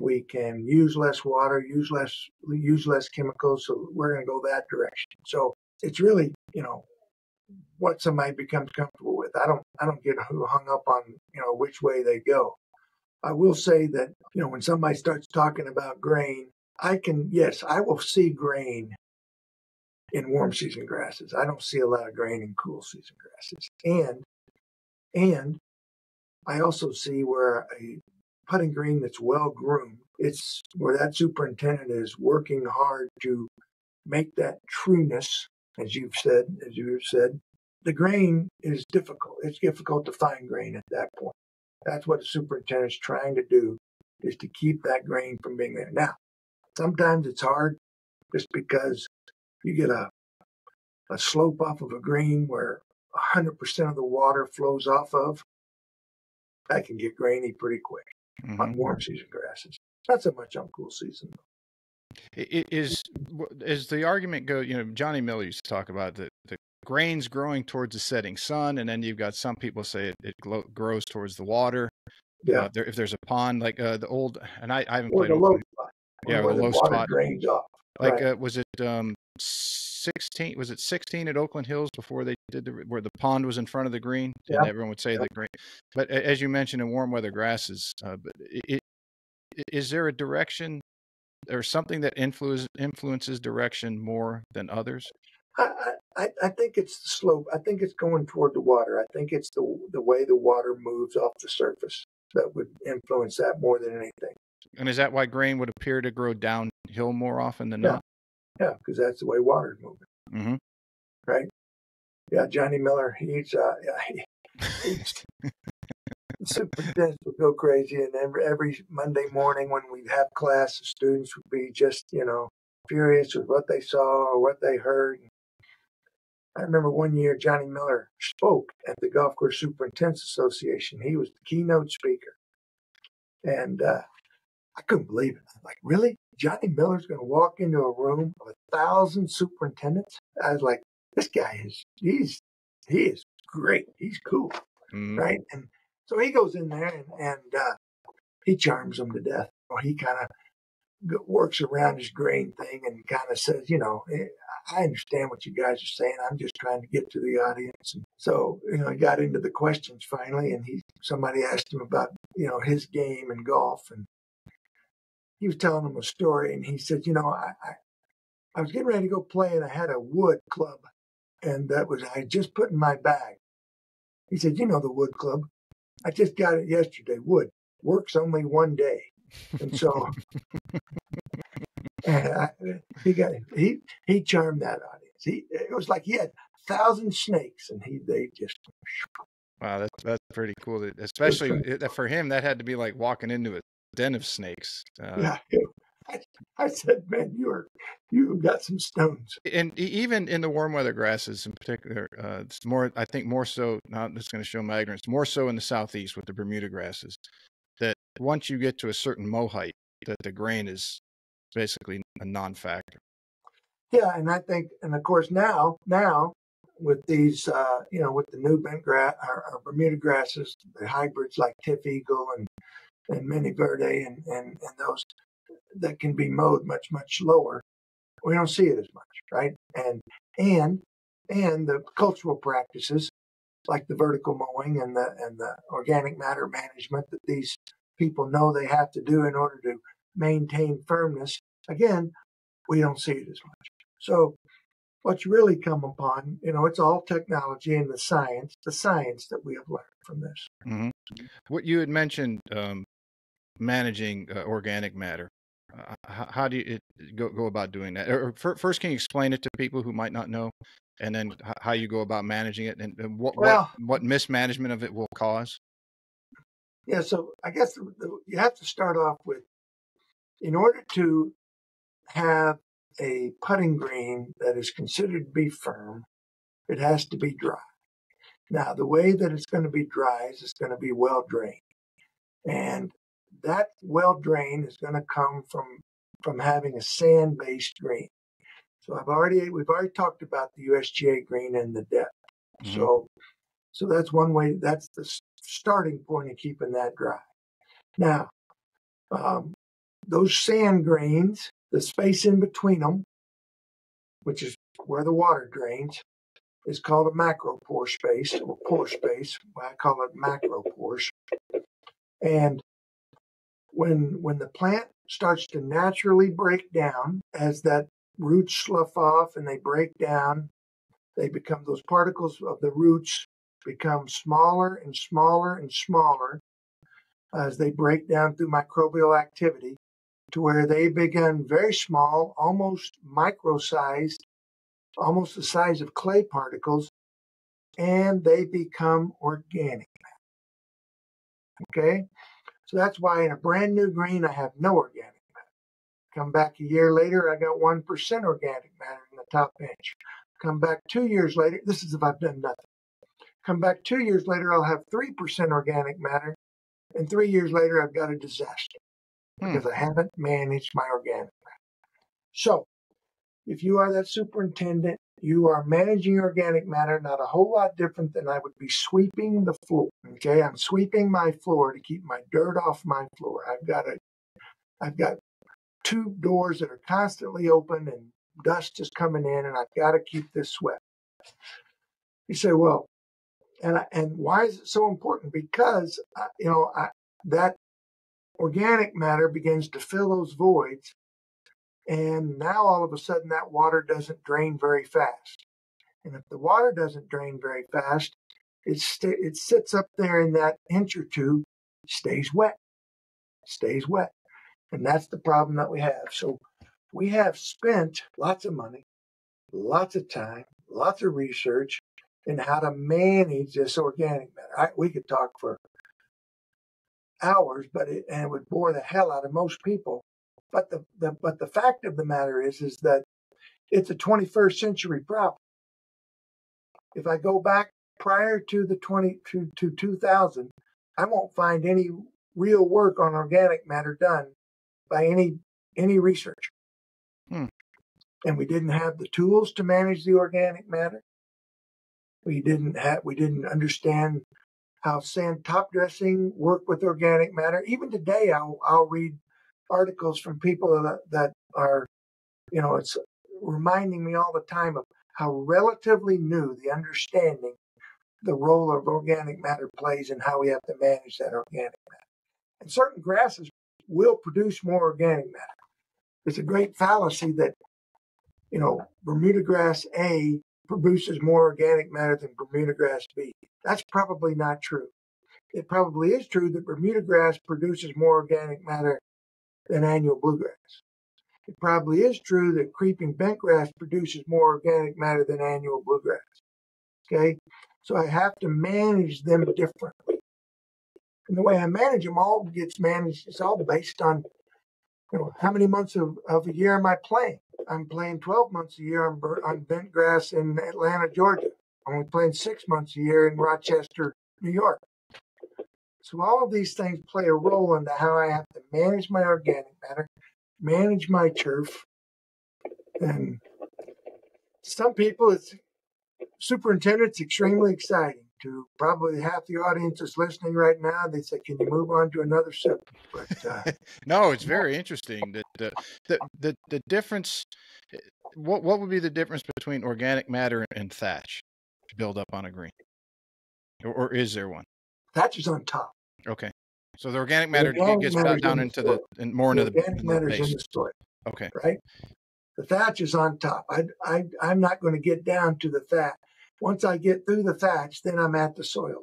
we can use less water, use less use less chemicals. So we're going to go that direction. So it's really you know what somebody becomes comfortable with. I don't I don't get hung up on you know which way they go. I will say that you know when somebody starts talking about grain, I can yes I will see grain in warm season grasses. I don't see a lot of grain in cool season grasses, and and I also see where a putting green that's well groomed. It's where that superintendent is working hard to make that trueness, as you've said, as you've said, the grain is difficult. It's difficult to find grain at that point. That's what the superintendent's trying to do is to keep that grain from being there. Now, sometimes it's hard just because you get a a slope off of a green where 100% of the water flows off of. That can get grainy pretty quick mm-hmm. on warm season grasses. Not so much on cool season. It is is the argument go? You know, Johnny Miller used to talk about the the grains growing towards the setting sun, and then you've got some people say it, it grows towards the water. Yeah. Uh, there, if there's a pond, like uh, the old, and I, I haven't or played. The low spot. Yeah, the low spot drains off. Like, right. uh, was it um, 16 was it 16 at Oakland Hills before they did the where the pond was in front of the green and everyone would say Yeah. the green. But as you mentioned in warm weather grasses, uh, but it, it, is there a direction or something that influences influences direction more than others? I, I, I think it's the slope. I think it's going toward the water. I think it's the the way the water moves off the surface that would influence that more than anything. And is that why grain would appear to grow downhill more often than Yeah. not? Yeah, because that's the way water's moving. hmm Right? Yeah, Johnny Miller, he's uh, yeah, he, he's the superintendents would go crazy, and every, every Monday morning when we'd have class, the students would be just you know furious with what they saw or what they heard. I remember one year Johnny Miller spoke at the Golf Course Superintendents Association. He was the keynote speaker, and uh, I couldn't believe it. I'm like, really? Johnny Miller's going to walk into a room of a thousand superintendents? I was like, this guy is he's he is great. He's cool, hmm right? And so he goes in there and, and uh, he charms them to death. Or he kind of works around his grain thing and kind of says, you know, "Eh, I understand what you guys are saying. I'm just trying to get to the audience. And so, you know, I got into the questions finally, and he somebody asked him about, you know, his game and golf, and he was telling them a story, and he said, you know, I, I, I was getting ready to go play, and I had a wood club, and that was I just put in my bag. He said, you know, the wood club. I just got it yesterday. Wood works only one day, and so and I, he got he he charmed that audience. He it was like he had a thousand snakes, and he they just Wow, that's that's pretty cool. Especially for him, that had to be like walking into a den of snakes. Uh, yeah. I, I said, man, you are you've got some stones. and even in the warm weather grasses in particular, uh, it's more. I think more so. Not just going to show my ignorance. More so in the southeast with the Bermuda grasses. That once you get to a certain mow height, that the grain is basically a non-factor. Yeah, and I think, and of course now now with these, uh, you know, with the new bent grass, our, our Bermuda grasses, the hybrids like TifEagle and and Mini Verde and, and and those that can be mowed much much lower. We don't see it as much, right? And and and the cultural practices like the vertical mowing and the and the organic matter management that these people know they have to do in order to maintain firmness. Again, we don't see it as much. So what you really come upon, you know, it's all technology and the science, the science that we have learned from this. hmm What you had mentioned, um, managing uh, organic matter. Uh, how, how do you it, go go about doing that? Or, first, can you explain it to people who might not know, and then how you go about managing it, and, and what, Well- what what mismanagement of it will cause? Yeah, so I guess the, the, you have to start off with, in order to have a putting green that is considered to be firm, it has to be dry. Now, the way that it's going to be dry is it's going to be well drained, and that well drain is going to come from from having a sand based green. So I've already we've already talked about the USGA green and the depth. Mhm. So so that's one way. That's the starting point of keeping that dry. Now, um, those sand grains, the space in between them, which is where the water drains, is called a macro pore space or pore space. I call it macro pores. And when when the plant starts to naturally break down as that roots slough off and they break down, they become those particles of the roots become smaller and smaller and smaller as they break down through microbial activity to where they begin very small, almost micro sized, almost the size of clay particles, and they become organic. Okay? So that's why in a brand new green, I have no organic matter. Come back a year later, I got 1% organic matter in the top inch. Come back two years later, this is if I've done nothing. Come back two years later, I'll have 3% organic matter. And three years later, I've got a disaster Hmm. because I haven't managed my organic matter. So, if you are that superintendent, you are managing organic matter not a whole lot different than I would be sweeping the floor. Okay, I'm sweeping my floor to keep my dirt off my floor. I've got a, I've got two doors that are constantly open and dust is coming in, and I've got to keep this swept. You say, well, and I, and why is it so important? Because uh, you know I, that organic matter begins to fill those voids, and now all of a sudden that water doesn't drain very fast. And if the water doesn't drain very fast, it st- it sits up there in that inch or two, stays wet, stays wet, and that's the problem that we have. So we have spent lots of money, lots of time, lots of research in how to manage this organic matter. I, we could talk for hours, but it, and it would bore the hell out of most people. But the, the but the fact of the matter is is that it's a 21st century problem. If I go back prior to the 20 to, to 2000, I won't find any real work on organic matter done by any any researcher. Hmm. And we didn't have the tools to manage the organic matter. We didn't have we didn't understand how sand top dressing worked with organic matter. Even today, I'll I'll read articles from people that, that are, you know, it's reminding me all the time of how relatively new the understanding the role of organic matter plays and how we have to manage that organic matter. And certain grasses will produce more organic matter. There's a great fallacy that, you know, Bermuda grass A produces more organic matter than Bermuda grass B. That's probably not true. It probably is true that Bermuda grass produces more organic matter than annual bluegrass. It probably is true that creeping bentgrass produces more organic matter than annual bluegrass. Okay? So I have to manage them differently. And the way I manage them all gets managed, it's all based on, you know, how many months of, of a year am I playing? I'm playing 12 months a year on, on bent grass in Atlanta, Georgia. I'm only playing six months a year in Rochester, New York. So all of these things play a role into how I have to manage my organic matter, manage my turf, and some people it's superintendent's extremely exciting to probably half the audience is listening right now. They say, "Can you move on to another subject?" But uh, no, it's very interesting. The, the the the the difference. What what would be the difference between organic matter and thatch to build up on a green, or, or is there one? Thatch is on top. Okay, so the organic matter the organic gets down in into the, the more into the organic matter in the soil. Okay, right. The thatch is on top. I, I, I'm not going to get down to the thatch. Once I get through the thatch, then I'm at the soil.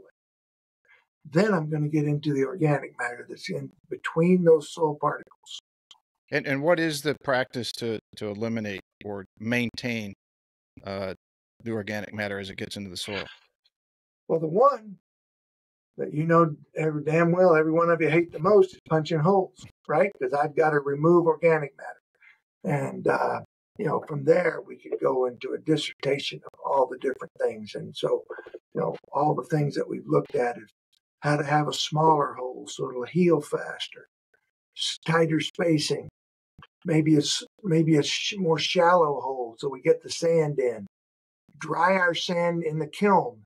Then I'm going to get into the organic matter that's in between those soil particles. And and what is the practice to to eliminate or maintain uh, the organic matter as it gets into the soil? Well, the one that you know every damn well every one of you hate the most is punching holes, right? Because I've got to remove organic matter, and uh, you know, from there we could go into a dissertation of all the different things. And so, you know, all the things that we've looked at is how to have a smaller hole so it'll heal faster, tighter spacing, maybe a, maybe a sh- more shallow hole so we get the sand in, dry our sand in the kiln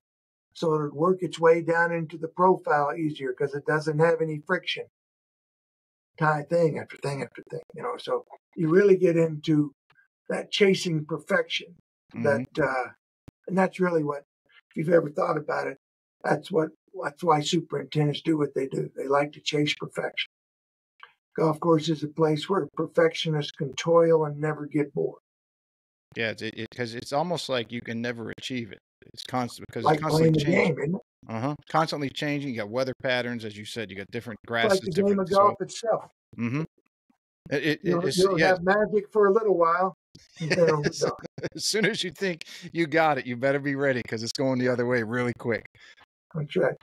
so it'll work its way down into the profile easier because it doesn't have any friction. Tie thing after thing after thing, you know. So you really get into that chasing perfection. Mm-hmm. That uh, and that's really what if you've ever thought about it, that's what that's why superintendents do what they do. They like to chase perfection. Golf course is a place where perfectionists can toil and never get bored. Yeah, because it, it, it's almost like you can never achieve it. It's constant because like it's constantly changing. Game, uh huh. Constantly changing. You got weather patterns, as you said. You got different grasses. It's like the game of golf so, itself. Mm-hmm. It, it, you'll, you'll yeah. have magic for a little while, as soon as you think you got it, you better be ready because it's going the other way really quick. That's right.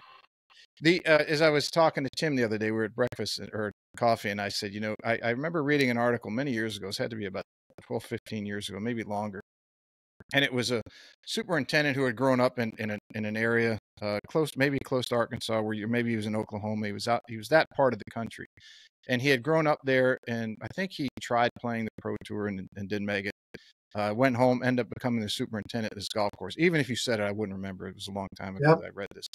The uh, as I was talking to Tim the other day, we were at breakfast or coffee, and I said, you know, I, I remember reading an article many years ago. It had to be about 12, 15 years ago, maybe longer. And it was a superintendent who had grown up in in, a, in an area uh, close, maybe close to Arkansas, where you maybe he was in Oklahoma. He was out. He was that part of the country, and he had grown up there. And I think he tried playing the pro tour and, and didn't make it. Uh, went home, ended up becoming the superintendent of this golf course. Even if you said it, I wouldn't remember. It was a long time ago yep. that I read this.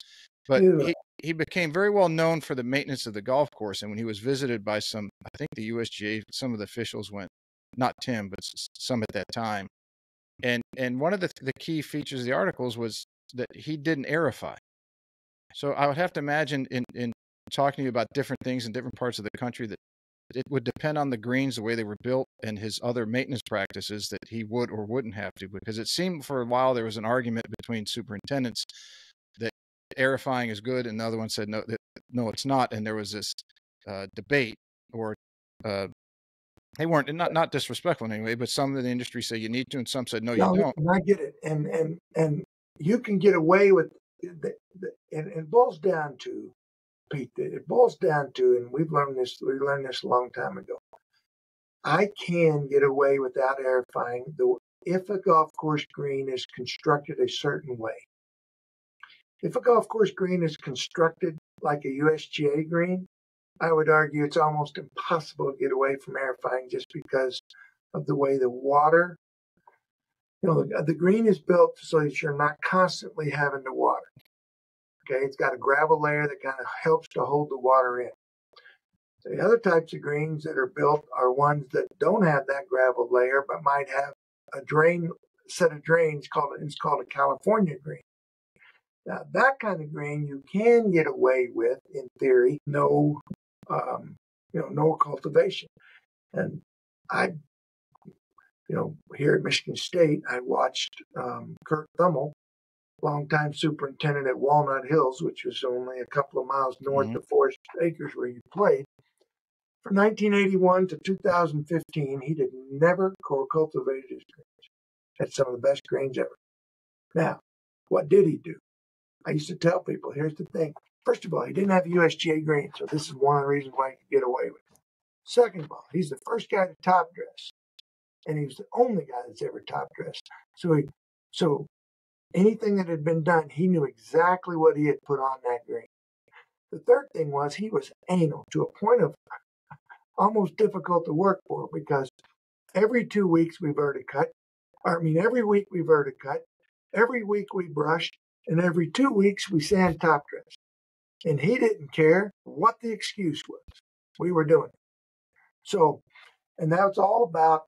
But he, he became very well known for the maintenance of the golf course. And when he was visited by some, I think the USGA, some of the officials went, not Tim, but some at that time. And and one of the the key features of the articles was that he didn't aerify. So I would have to imagine in in talking to you about different things in different parts of the country that it would depend on the greens, the way they were built, and his other maintenance practices that he would or wouldn't have to. Because it seemed for a while there was an argument between superintendents that aerifying is good, and the other one said no, that, no, it's not. And there was this uh, debate, or uh, they weren't not not disrespectful in any way, but some of the industry say you need to, and some said no, no you don't. I get it, and and and you can get away with, the, the, and it boils down to Pete, it boils down to, and we've learned this, we learned this a long time ago. I can get away without aerifying the if a golf course green is constructed a certain way. If a golf course green is constructed like a USGA green, I would argue it's almost impossible to get away from aerifying just because of the way the water, you know, the, the green is built so that you're not constantly having to water. Okay, it's got a gravel layer that kind of helps to hold the water in. The other types of greens that are built are ones that don't have that gravel layer, but might have a drain set of drains called it's called a California green. Now that kind of green you can get away with in theory, no, um, you know, no cultivation. And I, you know, here at Michigan State, I watched um, Kurt Thuemmel longtime superintendent at Walnut Hills, which was only a couple of miles north mm-hmm. of Forest Akers where you played. From 1981 to 2015, he did never cultivated his grains. Had some of the best grains ever. Now, what did he do? I used to tell people, here's the thing. First of all, he didn't have a USGA grain, so this is one of the reasons why he could get away with it. Second of all, he's the first guy to top dress, and he was the only guy that's ever top dressed. So he, so anything that had been done, he knew exactly what he had put on that green. The third thing was he was anal to a point of almost difficult to work for because every two weeks we verticut. I mean, every week we verticut, every week we brushed, and every two weeks we sand top dress. And he didn't care what the excuse was. We were doing it. So, and that's all about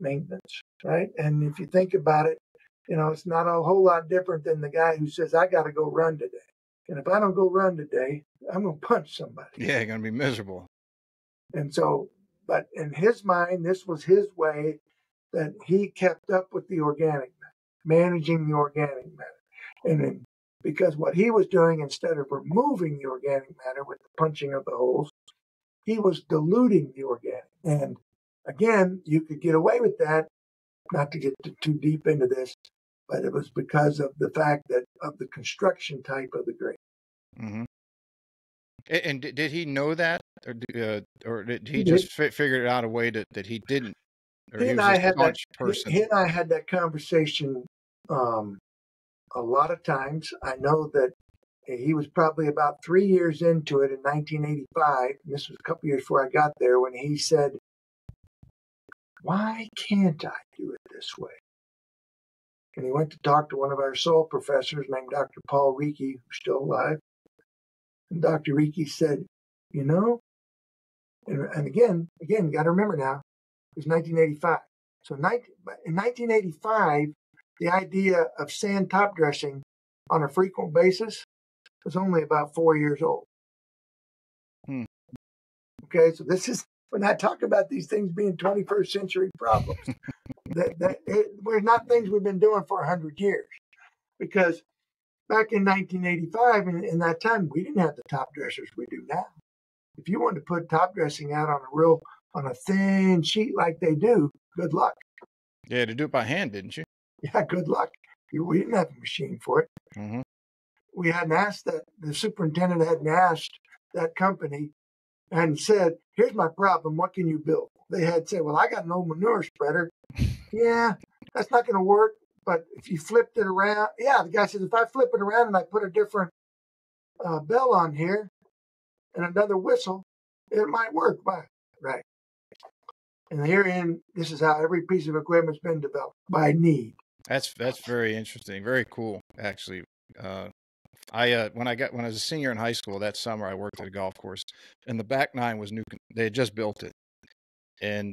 maintenance, right? And if you think about it, you know, it's not a whole lot different than the guy who says, I got to go run today. And if I don't go run today, I'm going to punch somebody. Yeah, you're going to be miserable. And so, but in his mind, this was his way that he kept up with the organic managing the organic matter. And then, because what he was doing instead of removing the organic matter with the punching of the holes, he was diluting the organic. And again, you could get away with that, not to get too deep into this, but it was because of the fact that of the construction type of the grave. Mm-hmm. And, did he know that, or, uh, or did he, he just did. figure out a way that, that he didn't? Or he, he and I had that, person. He and I had that conversation um, a lot of times. I know that he was probably about three years into it in 1985. And this was a couple years before I got there when he said, "Why can't I do it this way?" and he went to talk to one of our soul professors named Dr. Paul Rieke, who's still alive. And Dr. Rieke said, you know, and, and again, again, you got to remember now, it was 1985. So in 1985, the idea of sand top dressing on a frequent basis was only about four years old. Hmm. Okay, so this is when I talk about these things being 21st century problems. that, that it, we're not things we've been doing for 100 years. Because back in 1985, in, in that time, we didn't have the top dressers we do now. If you wanted to put top dressing out on a real, on a thin sheet like they do, good luck. Yeah, to do it by hand, didn't you? Yeah, good luck. We didn't have a machine for it. Mm-hmm. We hadn't asked that, the superintendent hadn't asked that company and said, Here's my problem. What can you build? They had said, Well, I got an old manure spreader. yeah, that's not going to work. But if you flipped it around, yeah, the guy says, If I flip it around and I put a different uh, bell on here and another whistle, it might work. By, right. And herein, this is how every piece of equipment's been developed by need. That's that's very interesting, very cool, actually. Uh, I uh, when I got when I was a senior in high school that summer, I worked at a golf course, and the back nine was new. They had just built it, and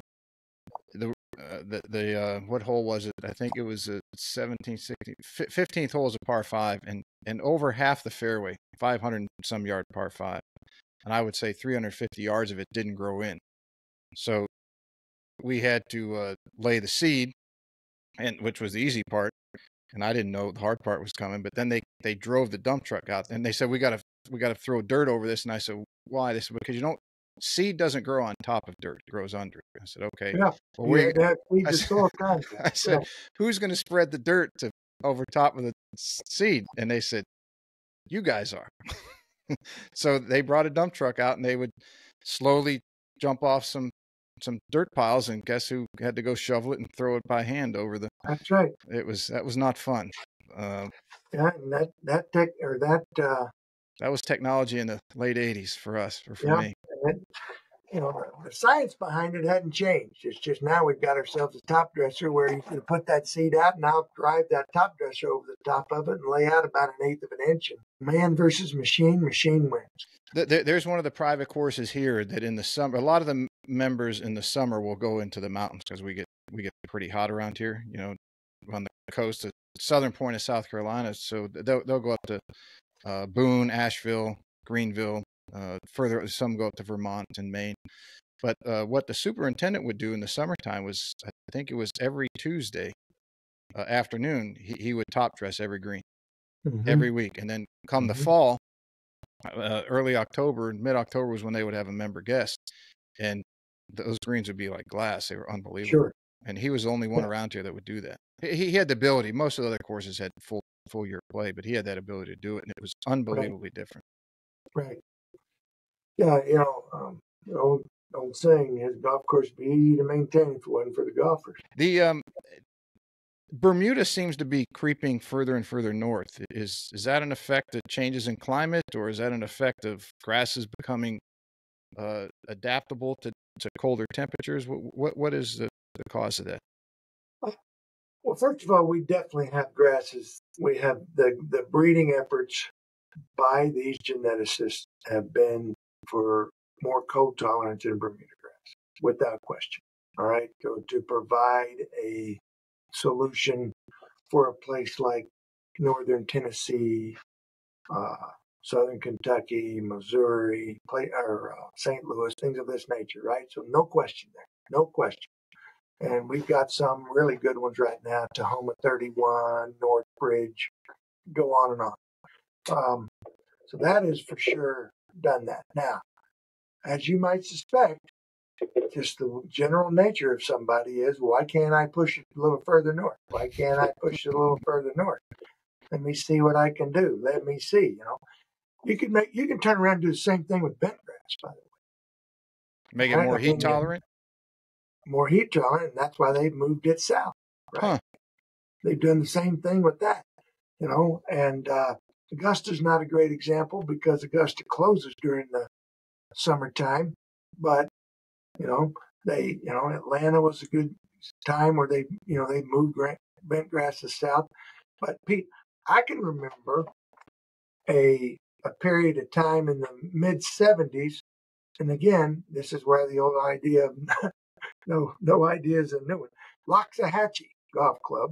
the uh, the the uh, what hole was it? I think it was a 17, 16, 15th hole is a par five, and and over half the fairway, 500 some yard par five, and I would say 350 yards of it didn't grow in. So we had to uh, lay the seed, and which was the easy part, and I didn't know the hard part was coming. But then they they drove the dump truck out, and they said we got to we got to throw dirt over this, and I said why? They said because you don't seed doesn't grow on top of dirt; it grows under. I said okay. Yeah, well, yeah that I said, I said yeah. who's going to spread the dirt to over top of the seed? And they said you guys are. so they brought a dump truck out, and they would slowly jump off some some dirt piles, and guess who had to go shovel it and throw it by hand over the. That's right. It was that was not fun. Uh, yeah, that that tech or that. Uh, that was technology in the late '80s for us, or for yeah, me. And, you know, the science behind it hadn't changed. It's just now we've got ourselves a top dresser where you can put that seed out and I'll drive that top dresser over the top of it and lay out about an eighth of an inch. And man versus machine, machine wins. There's one of the private courses here that in the summer, a lot of the members in the summer will go into the mountains because we get we get pretty hot around here. You know, on the coast, the southern point of South Carolina. So they'll they'll go up to uh, Boone, Asheville, Greenville, uh, further, some go up to Vermont and Maine. But uh, what the superintendent would do in the summertime was, I think it was every Tuesday uh, afternoon, he, he would top dress every green mm-hmm. every week. And then come mm-hmm. the fall, uh, early October, and mid October was when they would have a member guest. And those greens would be like glass. They were unbelievable. Sure. And he was the only one yeah. around here that would do that. He, he had the ability. Most of the other courses had full full year play, but he had that ability to do it, and it was unbelievably right. different. Right yeah, you know, um, old old saying is golf course be easy to maintain if it wasn't for the golfers. The um, Bermuda seems to be creeping further and further north. Is is that an effect of changes in climate, or is that an effect of grasses becoming uh, adaptable to, to colder temperatures? What, what what is the, the cause of that? Well, first of all, we definitely have grasses. We have the the breeding efforts by these geneticists have been for more cold tolerance in Bermuda grass, without question. All right, so to provide a solution for a place like northern Tennessee, uh, southern Kentucky, Missouri, play, or uh, St. Louis, things of this nature, right? So no question there, no question. And we've got some really good ones right now: Tahoma 31, Northbridge, go on and on. Um, so that is for sure done that. Now, as you might suspect, just the general nature of somebody is why can't I push it a little further north? Why can't I push it a little further north? Let me see what I can do. Let me see. You know, you can make you can turn around and do the same thing with bent grass, by the way. Make it more heat tolerant. More heat tolerant, and that's why they've moved it south. Right? Huh. They've done the same thing with that. You know, and uh, Augusta's not a great example because Augusta closes during the summertime, but you know they you know Atlanta was a good time where they you know they moved bent grasses south. But Pete, I can remember a a period of time in the mid '70s, and again, this is where the old idea of no no idea is a new one. Loxahatchee Golf Club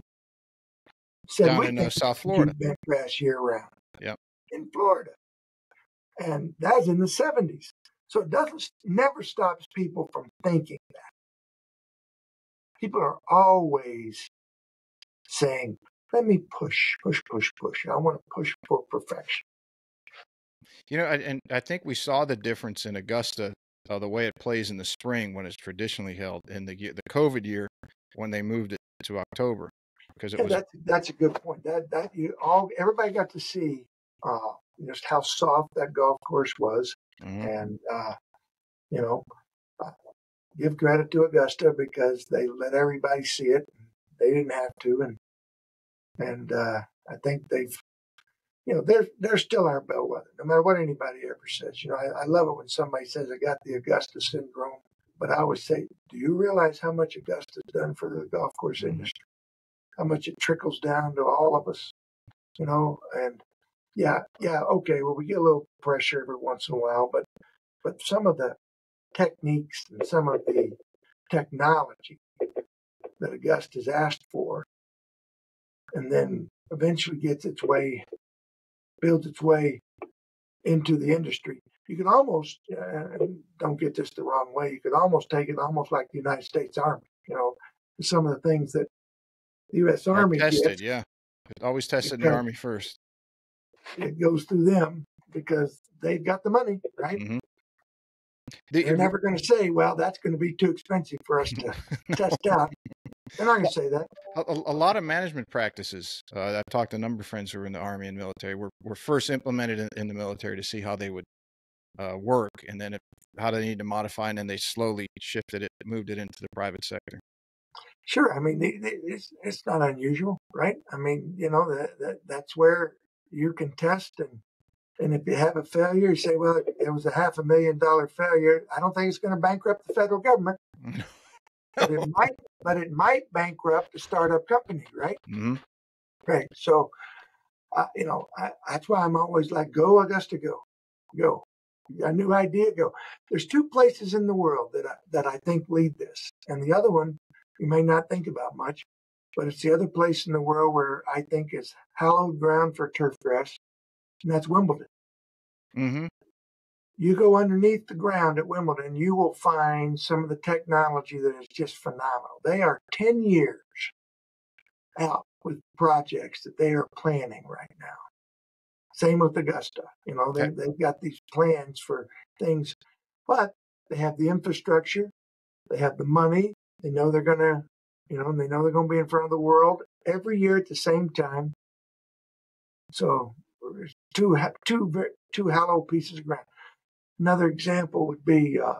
said Down we in uh, South Florida, bent grass year round. Yep. In Florida, and that was in the '70s. So it doesn't never stops people from thinking that. People are always saying, let me push, push, push, push. I want to push for perfection. You know, and I think we saw the difference in Augusta, uh, the way it plays in the spring when it's traditionally held, in the the COVID year when they moved it to October because it yeah, was. That's, that's a good point. That that you all everybody got to see uh, just how soft that golf course was, mm-hmm. and uh, you know, uh, give credit to Augusta because they let everybody see it. They didn't have to, and and uh, I think they've, you know, they're they're still our bellwether, no matter what anybody ever says. You know, I, I love it when somebody says I got the Augusta syndrome, but I always say, do you realize how much Augusta's done for the golf course mm-hmm. industry? How much it trickles down to all of us, you know, and yeah, yeah, okay. Well, we get a little pressure every once in a while, but but some of the techniques and some of the technology that Augusta's asked for, and then eventually gets its way, builds its way into the industry. You can almost, uh, don't get this the wrong way, you could almost take it almost like the United States Army. You know, some of the things that the U.S. Army tested, yeah, it always tested in the Army first. It goes through them because they've got the money, right? Mm-hmm. The, They're never going to say, "Well, that's going to be too expensive for us to test out." They're not going to say that. A, a, lot of management practices. Uh, I've talked to a number of friends who are in the army and military. Were were first implemented in, in the military to see how they would uh, work, and then if, how they need to modify, and then they slowly shifted it, moved it into the private sector. Sure, I mean it's it's not unusual, right? I mean, you know that, that that's where you can test and and if you have a failure, you say, well, it, was a half a million dollar failure. I don't think it's going to bankrupt the federal government. but it might, but it might bankrupt the startup company, right? Mm-hmm. Right. So, uh, you know, I, that's why I'm always like, go Augusta, go, go. A new idea, go. There's two places in the world that I, that I think lead this, and the other one you may not think about much, but it's the other place in the world where I think is hallowed ground for turf grass, and that's Wimbledon. Mm-hmm. You go underneath the ground at Wimbledon, you will find some of the technology that is just phenomenal. They are 10 years out with projects that they are planning right now. Same with Augusta. You know, they, they've got these plans for things, but they have the infrastructure, they have the money, they know they're going to, you know, and they know they're going to be in front of the world every year at the same time. So two two two hollow pieces of ground. Another example would be uh,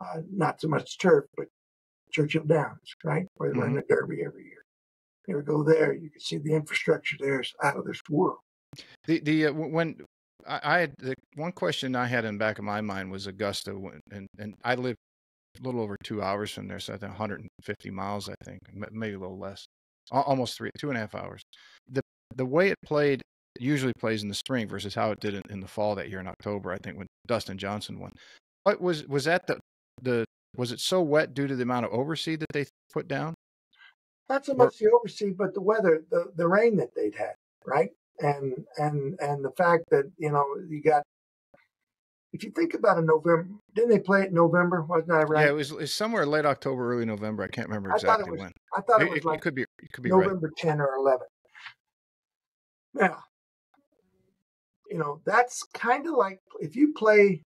uh, not so much turf, but Churchill Downs, right, where they mm-hmm. run the Derby every year. You ever go there, you can see the infrastructure there is out of this world. The the uh, when I, I, had the one question I had in the back of my mind was Augusta, and and I live a little over two hours from there, so I think 150 miles, I think, maybe a little less, almost three, two and a half hours. The the way it played usually plays in the spring versus how it did in, in the fall that year in October. I think when Dustin Johnson won. What was was that the the was it so wet due to the amount of overseed that they put down? Not so much the overseed, but the weather, the, the rain that they'd had, right? And and and the fact that you know you got. If you think about a November, didn't they play it in November? Wasn't that right? Yeah, it was, it was somewhere late October, early November. I can't remember exactly I was, when. I thought it, it was like it could be it could be November right. ten or eleven. Now, you know, that's kind of like if you play,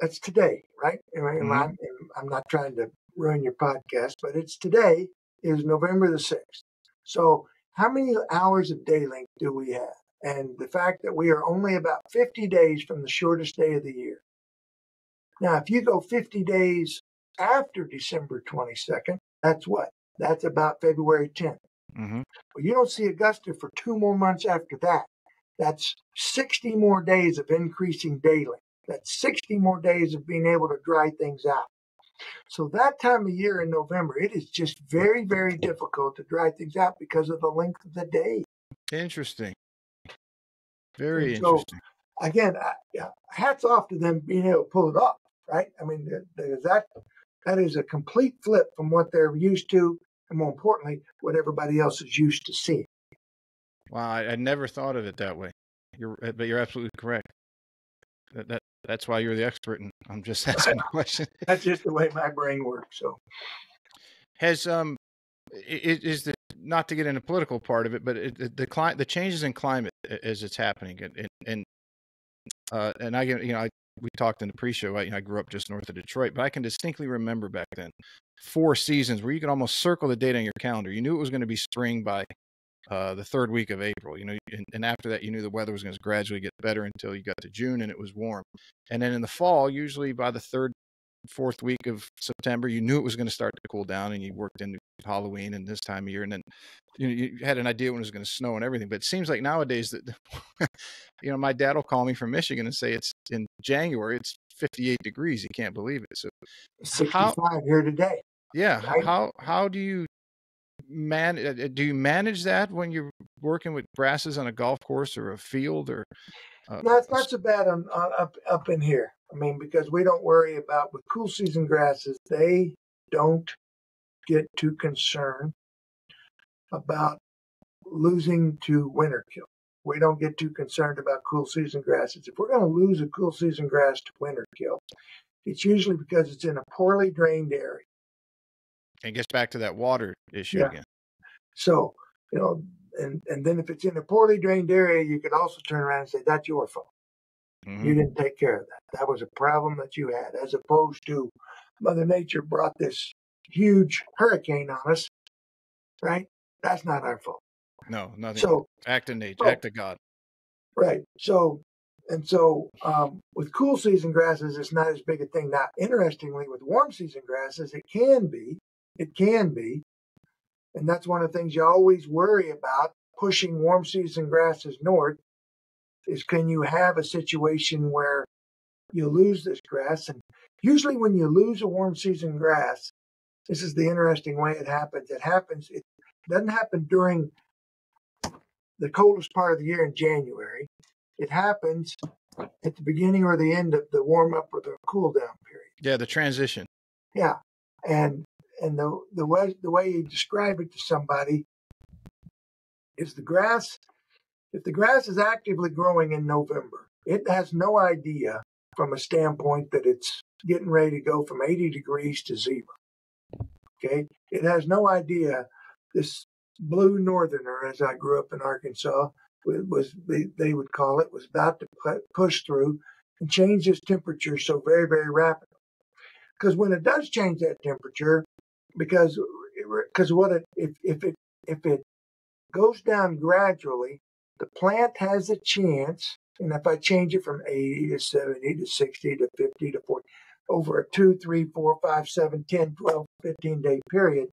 that's today, right? Mm-hmm. I'm, I'm not trying to ruin your podcast, but it's today is November the 6th. So how many hours of day length do we have? And the fact that we are only about 50 days from the shortest day of the year. Now, if you go 50 days after December 22nd, that's what? That's about February 10th. Mm-hmm. Well, you don't see Augusta for two more months after that. That's 60 more days of increasing daily. That's 60 more days of being able to dry things out. So that time of year in November, it is just very, very difficult to dry things out because of the length of the day. Interesting. Very so, interesting. Again, I, hats off to them being able to pull it off, right? I mean, that that is a complete flip from what they're used to, and more importantly, what everybody else is used to seeing. Wow, I, I never thought of it that way. You're, eh, but you're absolutely correct. That, that that's why you're the expert, and I'm just asking the question. that's just the way my brain works. So, has um, is the not to get into political part of it, but it, the climate, the changes in climate as it's happening, and and uh, and I get you know I we talked in the pre-show. I, you know, I grew up just north of Detroit, but I can distinctly remember back then four seasons where you could almost circle the date on your calendar. You knew it was going to be spring by uh, the third week of April. You know, and, and after that, you knew the weather was going to gradually get better until you got to June and it was warm. And then in the fall, usually by the third, fourth week of September, you knew it was going to start to cool down, and you worked into Halloween and this time of year, and then you know you had an idea when it was going to snow and everything. But it seems like nowadays that you know my dad will call me from Michigan and say it's in January, it's 58 degrees. You can't believe it. So 65 how, here today. Yeah. Right? How how do you man uh, uh, do you manage that when you're working with grasses on a golf course or a field or uh, no it's not so bad on, uh, up up in here i mean because we don't worry about with cool season grasses they don't get too concerned about losing to winter kill. We don't get too concerned about cool season grasses. If we're going to lose a cool season grass to winter kill, it's usually because it's in a poorly drained area. And gets back to that water issue yeah. again. So, you know, and, and then if it's in a poorly drained area, you can also turn around and say, that's your fault. Mm-hmm. You didn't take care of that. That was a problem that you had, as opposed to Mother Nature brought this huge hurricane on us, right? That's not our fault. No, nothing. So act of nature, act of God. Right. So and so um, with cool season grasses, it's not as big a thing. Now, interestingly, with warm season grasses, it can be. It can be. And that's one of the things you always worry about pushing warm season grasses north is can you have a situation where you lose this grass? And usually when you lose a warm season grass, this is the interesting way it happens. It happens, it doesn't happen during the coldest part of the year in January. It happens at the beginning or the end of the warm up or the cool down period. Yeah, the transition. Yeah. And and the the way the way you describe it to somebody is the grass if the grass is actively growing in November, it has no idea from a standpoint that it's getting ready to go from 80 degrees to zero. Okay. It has no idea this blue northerner, as I grew up in Arkansas, was they, would call it, was about to push through and change its temperature so very, very rapidly. Because when it does change that temperature, because because what it if if it if it goes down gradually, the plant has a chance. And if I change it from 80 to 70 to 60 to 50 to 40 over a 2, 3, 4, 5, 7, 10, 12, 15 day period,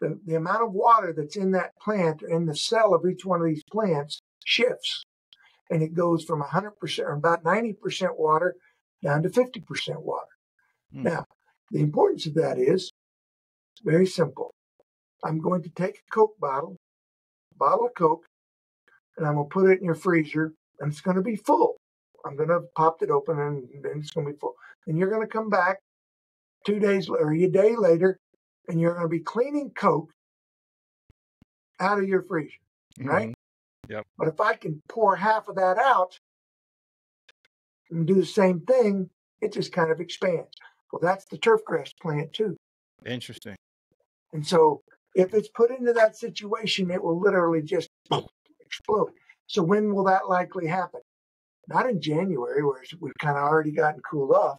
the, the amount of water that's in that plant or in the cell of each one of these plants shifts. And it goes from 100% or about 90% water down to 50% water. Mm. Now, the importance of that is very simple. I'm going to take a Coke bottle, bottle of Coke, and I'm going to put it in your freezer, and it's going to be full. I'm going to pop it open, and then it's going to be full. And you're going to come back two days or a day later, and you're going to be cleaning Coke out of your freezer, right? Mm-hmm. Yep. But if I can pour half of that out and do the same thing, it just kind of expands. Well, that's the turfgrass plant too. Interesting. And so if it's put into that situation, it will literally just explode. So when will that likely happen? Not in January, where we've kind of already gotten cooled off,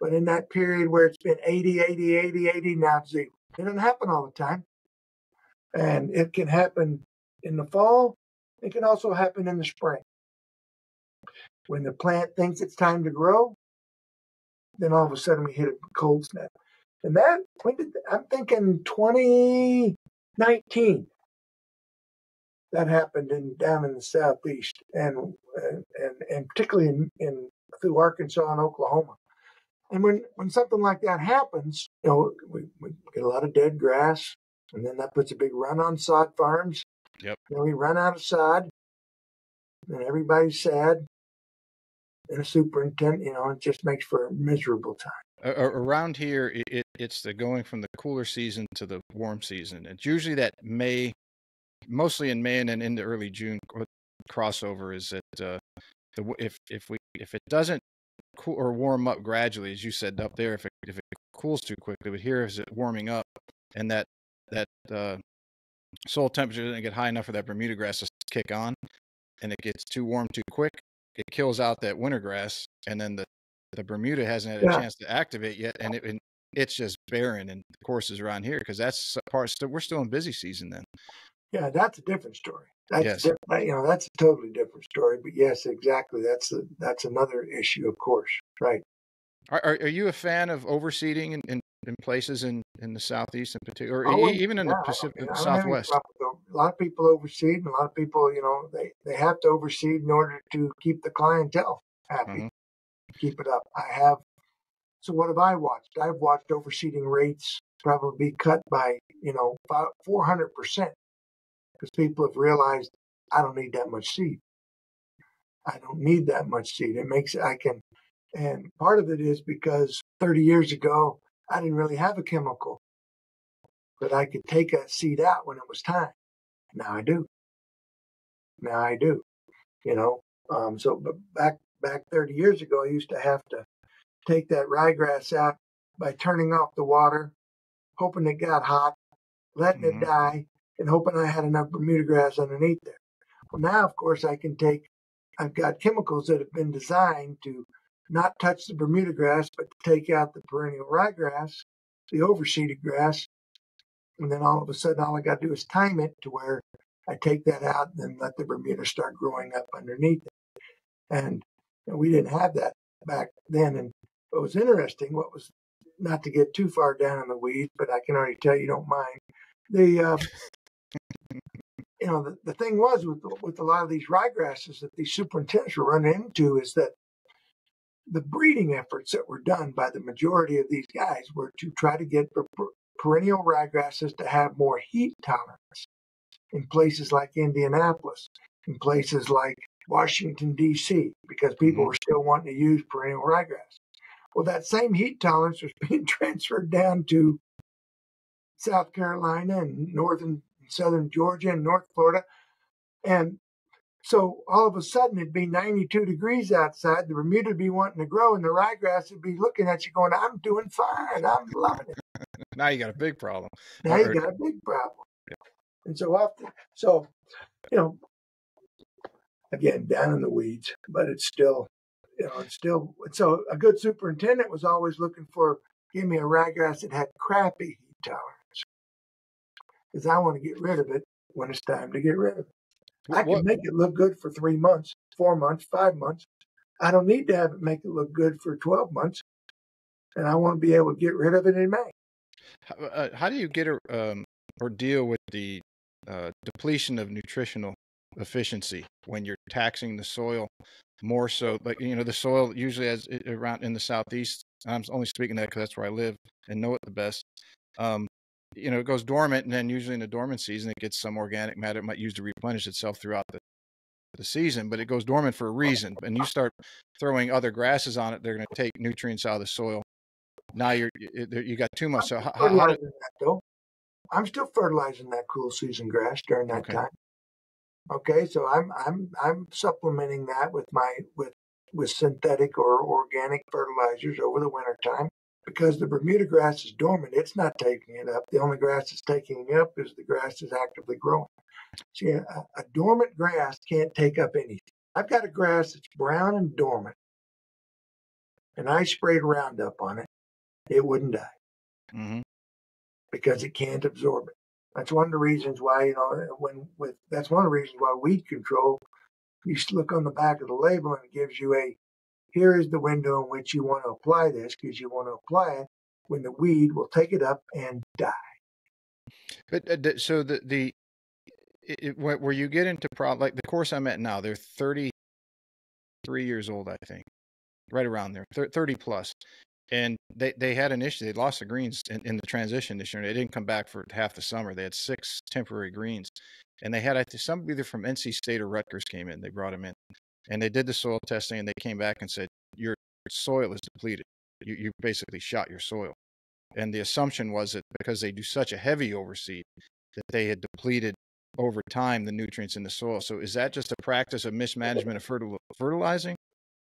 but in that period where it's been 80, 80, 80, 80, now zero. It doesn't happen all the time. And it can happen in the fall. It can also happen in the spring. When the plant thinks it's time to grow, then all of a sudden we hit a cold snap. And that, when did, I'm thinking 2019 that happened in down in the southeast and and and particularly in, in through Arkansas and Oklahoma. And when when something like that happens, you know, we, we get a lot of dead grass, and then that puts a big run on sod farms. Yep. Then we run out of sod, and everybody's sad. And a superintendent, you know, it just makes for a miserable time. Around here, it, it's the going from the cooler season to the warm season. It's usually that May mostly in May and then into early June crossover is that uh, the, if if we if it doesn't cool or warm up gradually, as you said up there, if it if it cools too quickly, but here is it warming up, and that that uh, soil temperature doesn't get high enough for that Bermuda grass to kick on, and it gets too warm too quick, it kills out that winter grass, and then the the Bermuda hasn't had a yeah. chance to activate yet, and it and it's just barren and the courses around here because that's part. We're still in busy season then. Yeah, that's a different story. That's yes. different, you know, that's a totally different story. But yes, exactly. That's a, that's another issue, of course. Right. Are, are, are you a fan of overseeding in, in, in, places in, in the southeast in particular, or oh, even in yeah, the Pacific I mean, Southwest? A lot of people overseed, and a lot of people, you know, they, they have to overseed in order to keep the clientele happy, mm-hmm. keep it up. I have. So what have I watched? I've watched overseeding rates probably be cut by you know about 400 percent because people have realized I don't need that much seed. I don't need that much seed. It makes I can, and part of it is because 30 years ago I didn't really have a chemical but I could take a seed out when it was time. Now I do. Now I do. You know, um, so but back back 30 years ago, I used to have to take that ryegrass out by turning off the water, hoping it got hot, letting mm-hmm. it die, and hoping I had enough Bermuda grass underneath there. Well, now, of course, I can take, I've got chemicals that have been designed to not touch the Bermuda grass, but to take out the perennial ryegrass, the overseeded grass. And then all of a sudden, all I got to do is time it to where I take that out and then let the Bermuda start growing up underneath it. And we didn't have that back then. And what was interesting, what was not to get too far down in the weeds, but I can already tell you don't mind. The uh, you know the, the thing was with with a lot of these ryegrasses that these superintendents were running into is that the breeding efforts that were done by the majority of these guys were to try to get perennial ryegrasses to have more heat tolerance in places like Indianapolis, in places like Washington, D.C., because people mm-hmm. were still wanting to use perennial ryegrass. Well, that same heat tolerance was being transferred down to South Carolina and northern southern Georgia and North Florida. And so all of a sudden it'd be 92 degrees outside. The Bermuda would be wanting to grow, and the ryegrass would be looking at you going, I'm doing fine. I'm loving it. now you got a big problem. Now you got a big problem. Yeah. And so often, so, you know, again, down in the weeds, but it's still, you know, it's still, so a good superintendent was always looking for, give me a ryegrass that had crappy heat tolerance because I want to get rid of it when it's time to get rid of it. I can make it look good for three months, four months, five months. I don't need to have it make it look good for 12 months. And I want to be able to get rid of it in May. How, uh, how do you get a, um, or deal with the uh, depletion of nutritional efficiency when you're taxing the soil more so? Like, you know, the soil usually has around in the Southeast, I'm only speaking that because that's where I live and know it the best. Um, you know, it goes dormant, and then usually in the dormant season, it gets some organic matter it might use to replenish itself throughout the the season, but it goes dormant for a oh, reason. And you start throwing other grasses on it, they're going to take nutrients out of the soil. Now you're you got too much. So how, how that, though. I'm still fertilizing that cool season grass during that okay. time. Okay, so I'm I'm I'm supplementing that with my with with synthetic or organic fertilizers over the winter time because the Bermuda grass is dormant, it's not taking it up. The only grass that's taking it up is the grass that's actively growing. See, a, a dormant grass can't take up anything. I've got a grass that's brown and dormant, and I sprayed Roundup on it, it wouldn't die mm-hmm. because it can't absorb it. That's one of the reasons why you know when with that's one of the reasons why weed control. You look on the back of the label and it gives you a here is the window in which you want to apply this because you want to apply it when the weed will take it up and die. But uh, so the the it, where you get into pro like the course I'm at now, they're 33 years old, I think, right around there, 30 plus, and they they had an issue. They lost the greens in, in the transition this year. They didn't come back for half the summer. They had six temporary greens, and they had I think some either from NC State or Rutgers came in. They brought them in, and they did the soil testing and they came back and said your soil is depleted. You, you basically shot your soil. And the assumption was that because they do such a heavy overseed, that they had depleted over time the nutrients in the soil. So is that just a practice of mismanagement of fertil- fertilizing,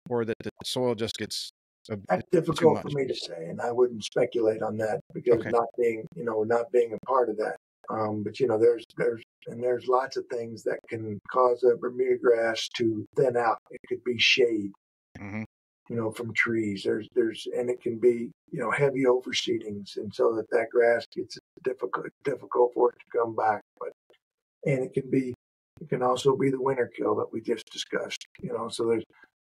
or that the soil just gets a, That's difficult for me to say, and I wouldn't speculate on that because okay. not being, you know, not being a part of that. Um, but you know, there's there's and there's lots of things that can cause a Bermuda grass to thin out. It could be shade, mm-hmm. you know, from trees. There's there's and it can be you know heavy overseedings, and so that that grass gets difficult difficult for it to come back. But and it can be it can also be the winter kill that we just discussed. You know, so there's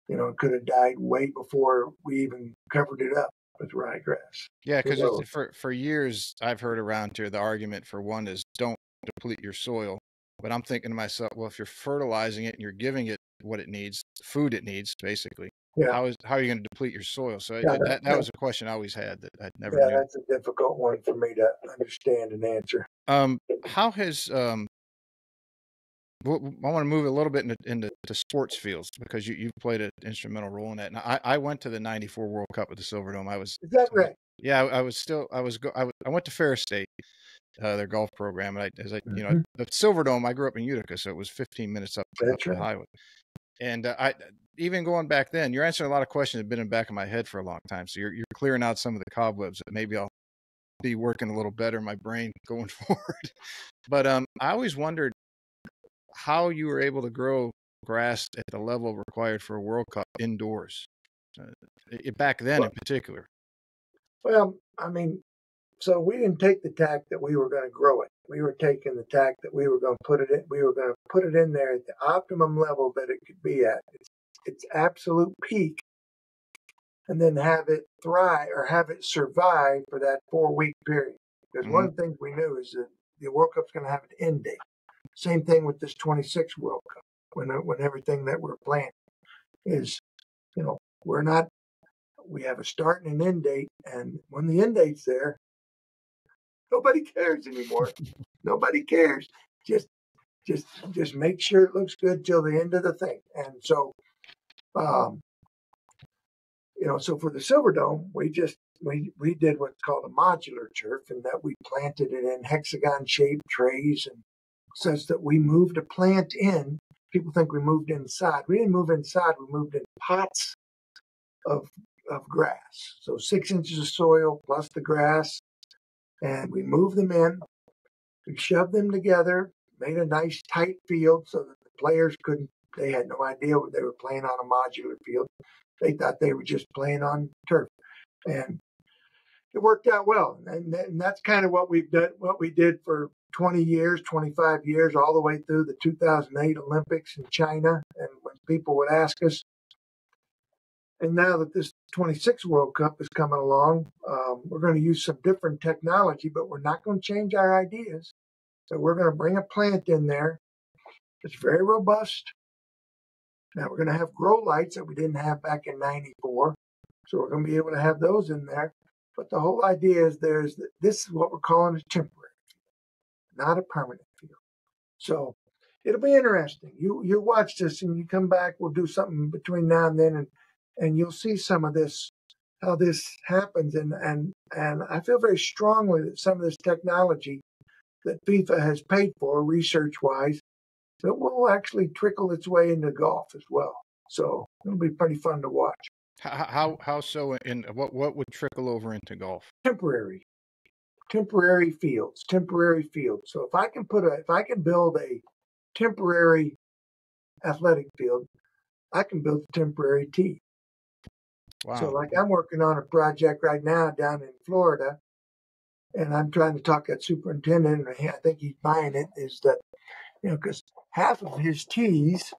you know it could have died way before we even covered it up with ryegrass. Yeah, because for for years I've heard around here the argument for one is don't deplete your soil. But I'm thinking to myself, well, if you're fertilizing it and you're giving it what it needs, food it needs, basically. Yeah. How is how are you going to deplete your soil? So yeah, that, that, was a question I always had that I never. Yeah, knew. that's a difficult one for me to understand and answer. Um, how has um, I want to move a little bit into, into sports fields because you you've played an instrumental role in that. And I, I went to the '94 World Cup with the Silverdome. I was is that right? Yeah, I, I was still I was go I, I went to Ferris State uh, their golf program. And I, as I, you know, mm-hmm. the Silverdome. I grew up in Utica, so it was 15 minutes up, up the highway. And uh, I even going back then, you're answering a lot of questions that have been in the back of my head for a long time. So you're you're clearing out some of the cobwebs that maybe I'll be working a little better in my brain going forward. but um, I always wondered how you were able to grow grass at the level required for a World Cup indoors, uh, back then well, in particular. Well, I mean, so we didn't take the tack that we were going to grow it. We were taking the tack that we were going to put it in. We were going to put it in there at the optimum level that it could be at. Its, its absolute peak and then have it thrive or have it survive for that four week period. Because mm-hmm. one of the things we knew is that the World Cup's going to have an end date. Same thing with this 26 World Cup. When when everything that we're planning is, you know, we're not. We have a start and an end date, and when the end date's there, nobody cares anymore. nobody cares. Just just just make sure it looks good till the end of the thing. And so, um, you know, so for the Silverdome, we just we we did what's called a modular turf, and that we planted it in hexagon shaped trays, and such that we moved a plant in. People think we moved inside. We didn't move inside. We moved in pots of of grass. So six inches of soil plus the grass, and we moved them in. We shoved them together, made a nice tight field so that the players couldn't. They had no idea what they were playing on a modular field. They thought they were just playing on turf, and it worked out well. And, and that's kind of what we've done. What we did for 20 years, 25 years, all the way through the 2008 Olympics in China. And when people would ask us, and now that this 26 World Cup is coming along, um, we're going to use some different technology, but we're not going to change our ideas. So we're going to bring a plant in there that's very robust, now we're going to have grow lights that we didn't have back in 94. So we're going to be able to have those in there. But the whole idea is there's this is what we're calling a temporary field, not a permanent field. So it'll be interesting. You you watch this and you come back, we'll do something between now and then and and you'll see some of this how this happens and and and I feel very strongly that some of this technology that FIFA has paid for research wise that will actually trickle its way into golf as well. So it'll be pretty fun to watch. How how, how so? And what what would trickle over into golf? Temporary, temporary fields, temporary fields. So if I can put a if I can build a temporary athletic field, I can build a temporary tee. Wow. So like I'm working on a project right now down in Florida, and I'm trying to talk that superintendent, and I think he's buying it. Is that you know because half of his tees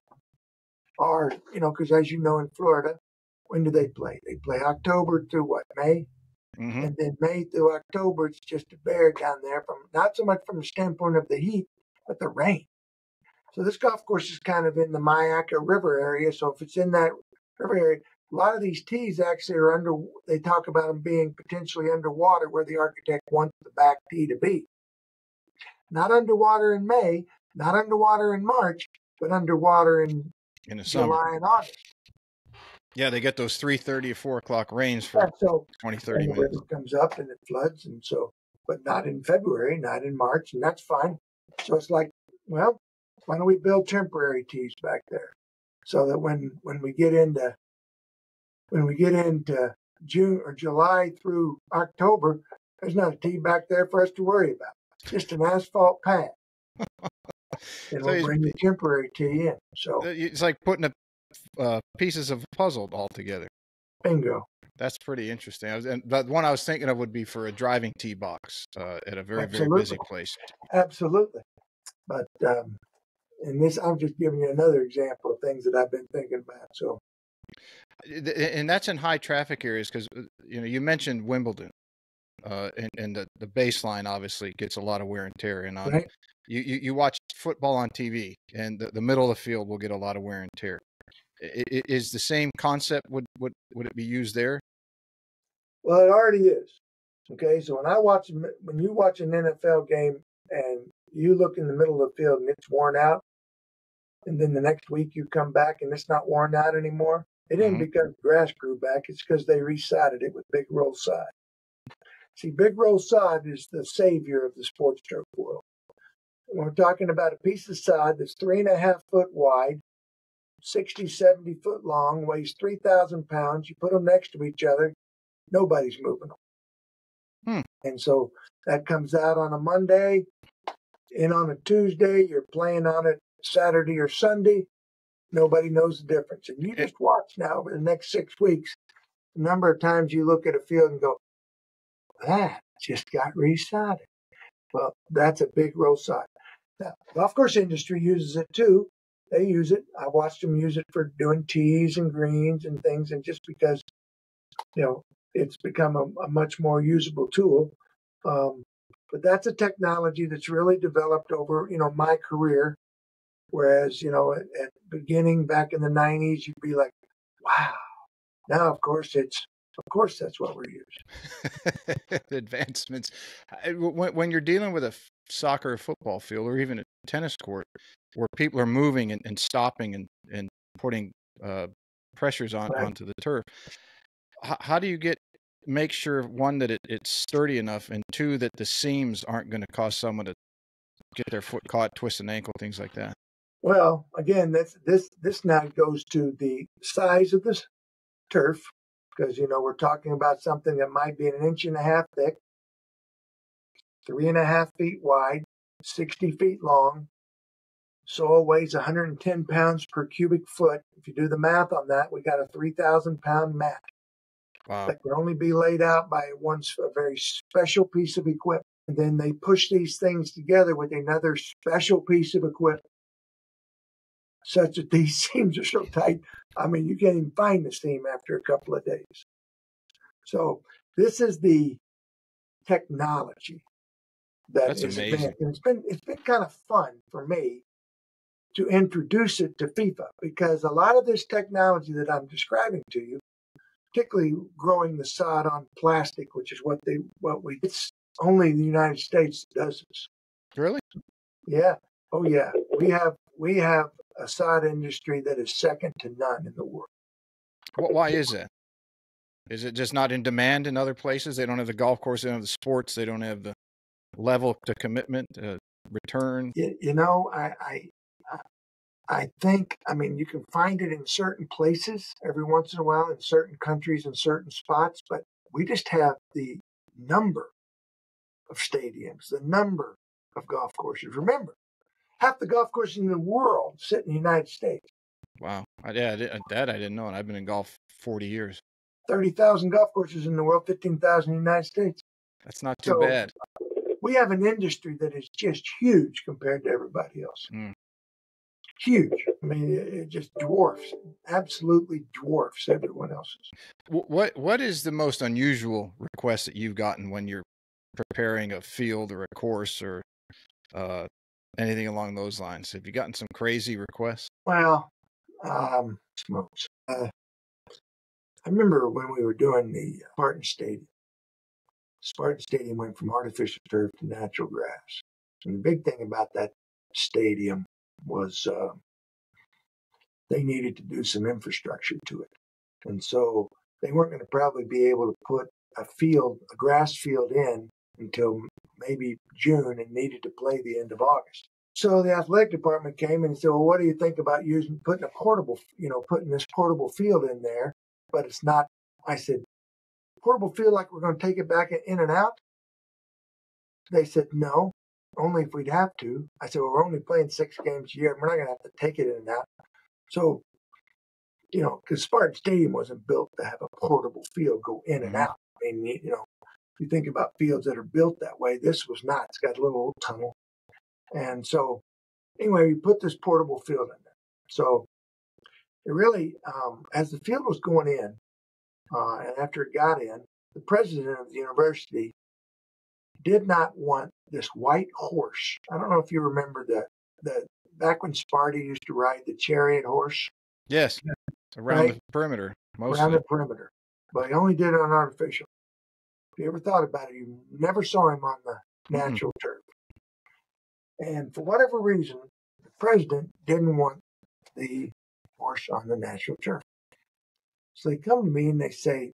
are, you know, because as you know in Florida, when do they play? They play October through what, May? Mm-hmm. And then May through October, it's just a bear down there from not so much from the standpoint of the heat, but the rain. So this golf course is kind of in the Myakka River area. So if it's in that river area, a lot of these tees actually are under, they talk about them being potentially underwater where the architect wants the back tee to be. Not underwater in May, not underwater in March, but underwater in, in the July summer. and August. Yeah, they get those three thirty or four o'clock rains for yeah, so 20, 30 minutes. river comes up and it floods, and so, but not in February, not in March, and that's fine. So it's like, well, why don't we build temporary tees back there, so that when when we get into when we get into June or July through October, there's not a tee back there for us to worry about. Just an asphalt pad. It'll so bring the temporary tee in. So it's like putting a, uh, pieces of a puzzle all together. Bingo. That's pretty interesting. I was, and the one I was thinking of would be for a driving tee box uh, at a very Absolutely. very busy place. Absolutely, but um, in this, I'm just giving you another example of things that I've been thinking about. So, and that's in high traffic areas because uh, you know you mentioned Wimbledon, uh, and, and the, the baseline obviously gets a lot of wear and tear. And on right. you, you, you watch football on TV, and the, the middle of the field will get a lot of wear and tear. Is the same concept would would would it be used there? Well, it already is. Okay, so when I watch when you watch an NFL game and you look in the middle of the field and it's worn out, and then the next week you come back and it's not worn out anymore, it ain't mm-hmm. because grass grew back. It's because they resodded it with big roll sod. See, Big Roll Sod is the savior of the sports turf world. We're talking about a piece of sod that's three and a half foot wide, 60, 70 foot long, weighs 3,000 pounds. You put them next to each other, nobody's moving them. Hmm. And so that comes out on a Monday, in on a Tuesday, you're playing on it Saturday or Sunday. Nobody knows the difference. And you just watch now over the next six weeks the number of times you look at a field and go, that just got resodded. Well, that's a big roll sod. Now, golf course industry uses it too. They use it. I watched them use it for doing tees and greens and things, and just because, you know, it's become a, a much more usable tool. Um, but that's a technology that's really developed over, you know, my career. Whereas, you know, at, at beginning back in the 90s, you'd be like, wow. Now, of course, it's of course, that's what we're using. Advancements. When, when, you're dealing with a soccer or football field or even a tennis court where people are moving and, and stopping and, and putting uh, pressures on right. onto the turf, how, how, do you get make sure one that it, it's sturdy enough and two that the seams aren't going to cause someone to get their foot caught, twist an ankle, things like that? Well, again, this this this now goes to the size of the turf because you know we're talking about something that might be an inch and a half thick, three and a half feet wide, 60 feet long. Soil weighs 110 pounds per cubic foot. If you do the math on that, we got a 3,000 pound mat wow. that can only be laid out by one a very special piece of equipment. And then they push these things together with another special piece of equipment such that these seams are so tight. I mean, you can't even find the seam after a couple of days. So this is the technology that That's amazing. it's been it's been kind of fun for me to introduce it to FIFA because a lot of this technology that I'm describing to you, particularly growing the sod on plastic, which is what they what we it's only the United States does this. Really? Yeah. Oh yeah. We have we have a sod industry that is second to none in the world. Why is that? Is it just not in demand in other places? They don't have the golf course, they don't have the sports, they don't have the level to commitment, uh, return. You, you know, I, I I think, I mean, you can find it in certain places every once in a while, in certain countries, in certain spots, but we just have the number of stadiums, the number of golf courses. Remember, half the golf courses in the world sit in the United States. Wow. I, yeah, that I didn't know. And I've been in golf 40 years. 30,000 golf courses in the world, 15,000 in the United States. That's not too so bad. We have an industry that is just huge compared to everybody else. Mm. Huge. I mean, it just dwarfs, absolutely dwarfs everyone else's. What What is the most unusual request that you've gotten when you're preparing a field or a course or uh, anything along those lines? Have you gotten some crazy requests? Well, um, smokes. Uh, I remember when we were doing the Spartan Stadium. Spartan Stadium went from artificial turf to natural grass. And the big thing about that stadium was uh, they needed to do some infrastructure to it. And so they weren't going to probably be able to put a field, a grass field in until maybe June and needed to play the end of August. So the athletic department came and said, "Well, what do you think about using putting a portable, you know, putting this portable field in there?" But it's not. I said, "Portable field like we're going to take it back in and out." They said, "No, only if we'd have to." I said, well, "We're only playing six games a year. And We're not going to have to take it in and out." So, you know, because Spartan Stadium wasn't built to have a portable field go in and mm-hmm. out. I mean, you know, if you think about fields that are built that way. This was not. It's got a little old tunnel and so, anyway, we put this portable field in there. So, it really, um, as the field was going in, uh, and after it got in, the president of the university did not want this white horse. I don't know if you remember that. The back when Sparty used to ride the chariot horse. Yes, around right? the perimeter. Mostly. Around the perimeter, but he only did it on artificial. If you ever thought about it, you never saw him on the natural mm-hmm. turf. And for whatever reason, the president didn't want the horse on the natural turf. So they come to me and they say,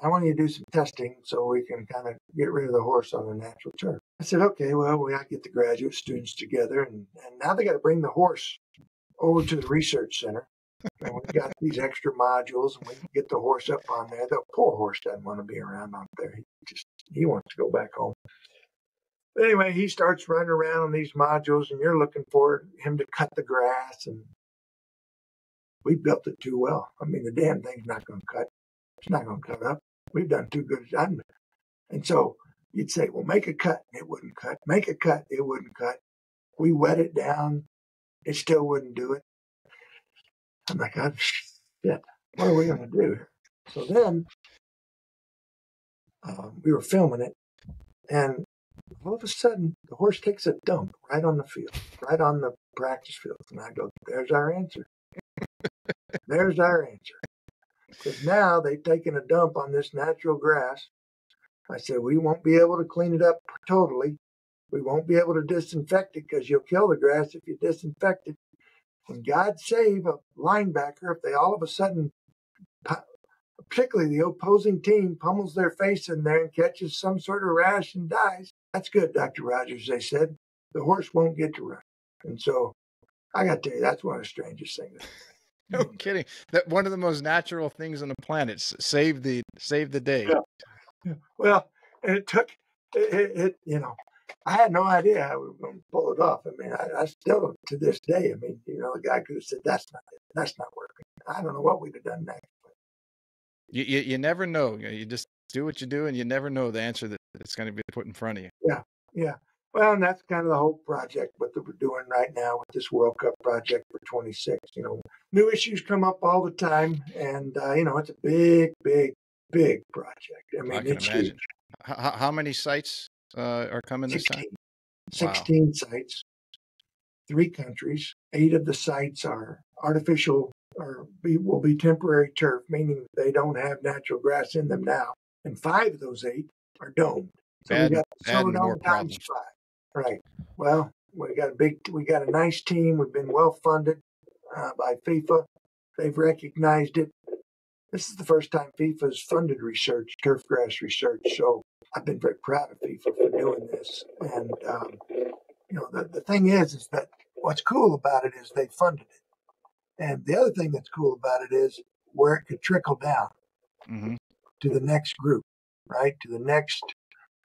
I want you to do some testing so we can kind of get rid of the horse on the natural turf. I said, okay, well, we got to get the graduate students together, and, and now they got to bring the horse over to the research center. and we've got these extra modules, and we can get the horse up on there. The poor horse doesn't want to be around up there. He just he wants to go back home. But anyway, he starts running around on these modules, and you're looking for him to cut the grass. And we built it too well. I mean, the damn thing's not going to cut. It's not going to cut up. We've done too good job. And so you'd say, well, make a cut. It wouldn't cut. Make a cut. It wouldn't cut. We wet it down. It still wouldn't do it. I'm like, oh, shit, what are we going to do? So then uh, we were filming it, and all of a sudden the horse takes a dump right on the field, right on the practice field. And I go, there's our answer. There's our answer. Because now they've taken a dump on this natural grass. I said, we won't be able to clean it up totally. We won't be able to disinfect it because you'll kill the grass if you disinfect it. And God save a linebacker if they all of a sudden, particularly the opposing team, pummels their face in there and catches some sort of rash and dies. That's good, Dr. Rogers, they said. The horse won't get to run. And so I got to tell you, that's one of the strangest things. no kidding. That one of the most natural things on the planet. Save the save the day. Yeah. Well, and it took it, it, it, you know, I had no idea how we were going to pull it off. I mean, I, I, still, to this day, I mean, you know, the guy could have said, that's not it. That's not working. I don't know what we'd have done next. You, you, you never know. You just do what you do, and you never know the answer that, that's going to be put in front of you. Yeah, yeah. Well, and that's kind of the whole project, what we're doing right now with this World Cup project for 26. You know, new issues come up all the time, and, uh, you know, it's a big, big, big project. I mean, I it's imagine. huge. How, how many sites uh, are coming 16, this time? 16 wow. sites, three countries. Eight of the sites are artificial or be, will be temporary turf, meaning they don't have natural grass in them now. And five of those eight are domed. So bad, we got more times five. Right. Well, we got a big, we got a nice team. We've been well funded uh, by FIFA. They've recognized it. This is the first time FIFA's funded research, turf grass research. So I've been very proud of FIFA for doing this. And, um, you know, the, the thing is, is that what's cool about it is they funded it. And the other thing that's cool about it is where it could trickle down mm-hmm. to the next group, right? To the next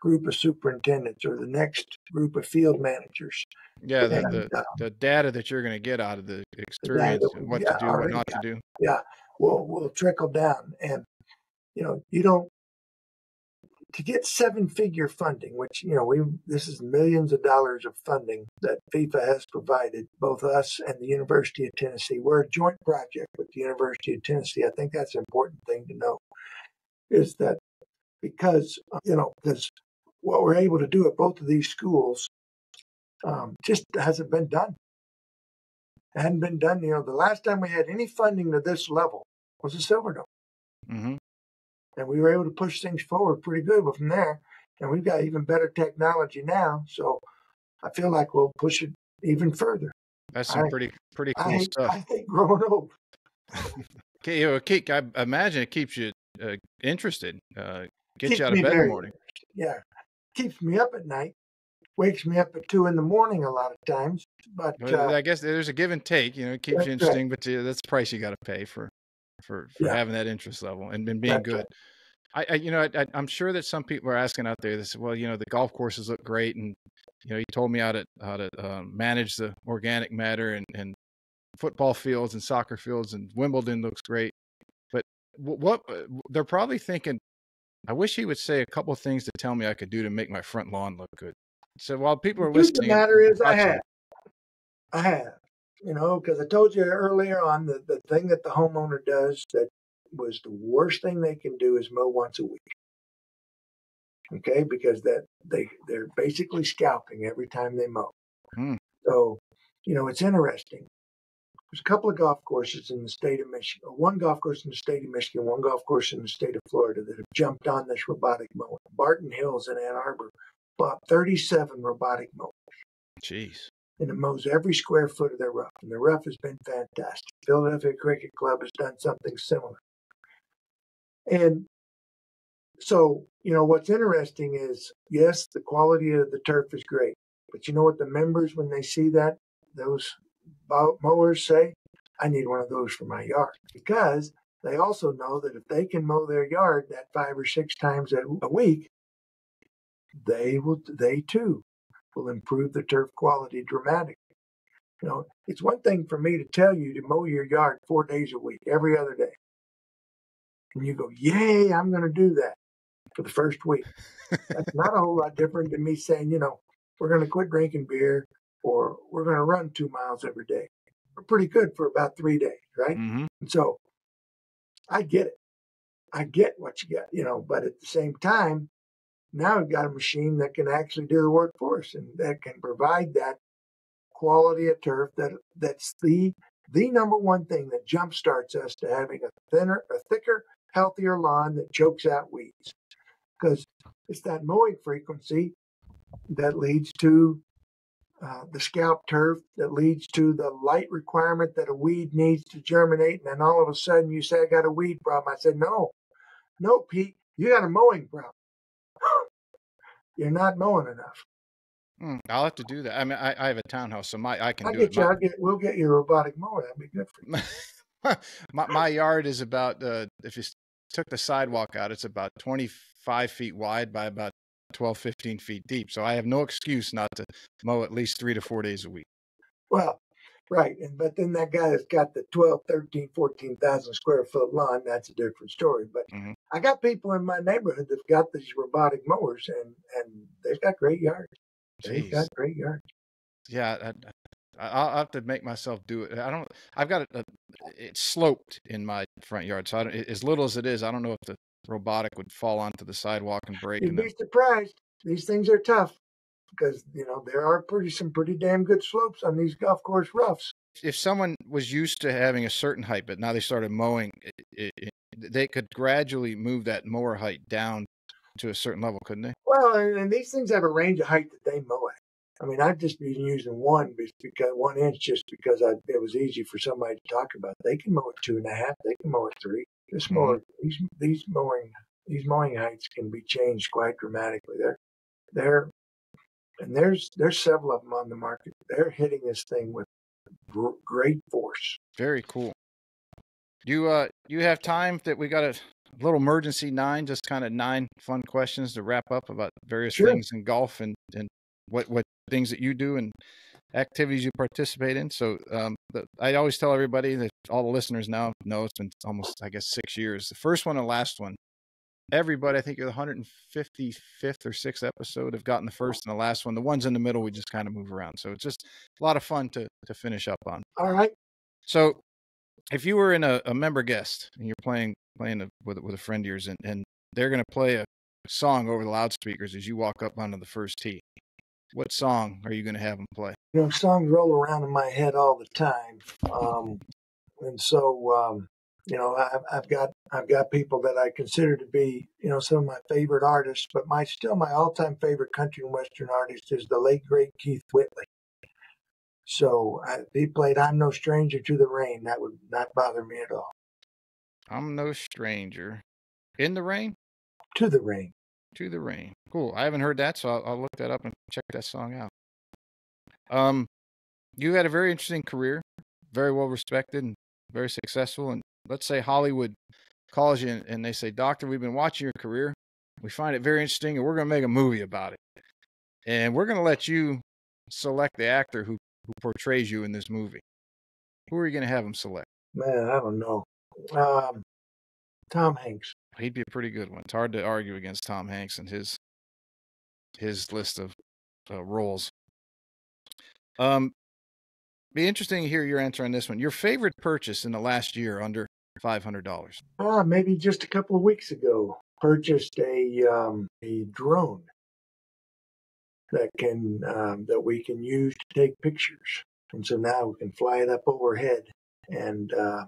group of superintendents or the next group of field managers. Yeah, the, and, the, uh, the, data that you're going to get out of the experience, the what to do, what not to do. Yeah, will will trickle down, and you know, you don't to get seven figure funding, which, you know, we this is millions of dollars of funding that FIFA has provided, both us and the University of Tennessee. We're a joint project with the University of Tennessee. I think that's an important thing to know is that because, you know, because what we're able to do at both of these schools um, just hasn't been done. It hadn't been done. You know, the last time we had any funding to this level was the Silverdome. Mm-hmm and we were able to push things forward pretty good but from there. And we've got even better technology now, so I feel like we'll push it even further. That's some I, pretty pretty cool I, stuff. I think growing old. okay, you know, keep, I imagine it keeps you uh, interested. Uh, gets keeps you out of bed in the morning. Yeah, keeps me up at night. Wakes me up at two in the morning a lot of times. But well, uh, I guess there's a give and take. You know, it keeps you interesting, right. but uh, that's the price you got to pay for for, for yeah. having that interest level and, and being that's good. Right. I, I you know, I, am sure that some people are asking out there. This, well, you know, the golf courses look great, and you know, you told me how to how to um, manage the organic matter, and and football fields and soccer fields, and Wimbledon looks great. But what uh, they're probably thinking, I wish he would say a couple of things to tell me I could do to make my front lawn look good. So while people are listening, the matter is, I have, I have, you know, because I told you earlier on the the thing that the homeowner does that was the worst thing they can do is mow once a week. Okay, because that they they're basically scalping every time they mow. Hmm. So, you know, it's interesting. There's a couple of golf courses in the state of Michigan, one golf course in the state of Michigan, one golf course in the state of Florida that have jumped on this robotic mowing. Barton Hills in Ann Arbor bought 37 robotic mowers. Jeez. And it mows every square foot of their rough. And the rough has been fantastic. Philadelphia Cricket Club has done something similar. And so, you know, what's interesting is yes, the quality of the turf is great. But you know what the members, when they see that, those mowers say, I need one of those for my yard. Because they also know that if they can mow their yard that five or six times a week, they will, they too will improve the turf quality dramatically. You know, it's one thing for me to tell you to mow your yard four days a week, every other day. And you go, Yay, I'm going to do that for the first week. That's not a whole lot different than me saying, you know, we're going to quit drinking beer or we're going to run two miles every day. We're pretty good for about three days, right? Mm-hmm. And so I get it. I get what you got, you know, but at the same time, now we've got a machine that can actually do the work for us and that can provide that quality of turf that that's the the number one thing that jumpstarts us to having a thinner, a thicker, healthier lawn that chokes out weeds. Because it's that mowing frequency that leads to uh, the scalp turf, that leads to the light requirement that a weed needs to germinate. And then all of a sudden you say, I got a weed problem. I said, No, no, Pete, you got a mowing problem. You're not mowing enough. Mm, I'll have to do that. I mean, I, I have a townhouse, so my I can I'll do get it. You, my, get, we'll get you a robotic mower. That'd be good for you. my, my yard is about, uh, if you took the sidewalk out, it's about 25 feet wide by about 12, 15 feet deep. So I have no excuse not to mow at least three to four days a week. Well, right. And but then that guy that's got the 12, 13, 14,000 square foot lawn, that's a different story. But mm-hmm. I got people in my neighborhood that've got these robotic mowers and, and they've got great yards. They've got great yards. Yeah, I, I'll have to make myself do it. I don't. I've got it. It's sloped in my front yard, so I don't, as little as it is, I don't know if the robotic would fall onto the sidewalk and break. You'd be surprised. These things are tough because you know there are pretty some pretty damn good slopes on these golf course roughs. If someone was used to having a certain height, but now they started mowing, it, it, they could gradually move that mower height down to a certain level, couldn't they? Well, and, and these things have a range of height that they mow at. I mean, I've just been using one because one inch just because I, it was easy for somebody to talk about. They can mow at two and a half. They can mow at three. This mm-hmm. mower, these these mowing these mowing heights can be changed quite dramatically. They're they're and there's there's several of them on the market. They're hitting this thing with great force. Very cool. You uh you have time that we got a little emergency nine, just kind of nine fun questions to wrap up about various sure. things in golf and and what what things that you do and activities you participate in. So um, the, I always tell everybody that all the listeners now know it's been almost I guess six years. The first one and last one. Everybody, I think you're the 155th or sixth episode have gotten the first and the last one. The ones in the middle, we just kind of move around. So it's just a lot of fun to to finish up on. All right. So if you were in a, a member guest and you're playing playing a, with with a friend of yours and, and they're going to play a song over the loudspeakers as you walk up onto the first tee, what song are you going to have them play? You know, songs roll around in my head all the time, um, and so um, you know, I've, I've, got I've got people that I consider to be you know some of my favorite artists, but my still my all time favorite country and western artist is the late great Keith Whitley. So I, he played "I'm No Stranger to the Rain," that would not bother me at all. I'm no stranger in the rain. To the rain. To the rain. Cool. I haven't heard that, so I'll, I'll look that up and check that song out. Um, you had a very interesting career, very well respected and very successful. And let's say Hollywood calls you and they say, Doctor, we've been watching your career. We find it very interesting and we're going to make a movie about it. And we're going to let you select the actor who, who portrays you in this movie. Who are you going to have him select? Man, I don't know. Um, Tom Hanks. He'd be a pretty good one. It's hard to argue against Tom Hanks and his his list of uh, roles. Um, be interesting to hear your answer on this one. Your favorite purchase in the last year under five hundred dollars? Ah, maybe just a couple of weeks ago, purchased a um, a drone that can um, that we can use to take pictures, and so now we can fly it up overhead and uh,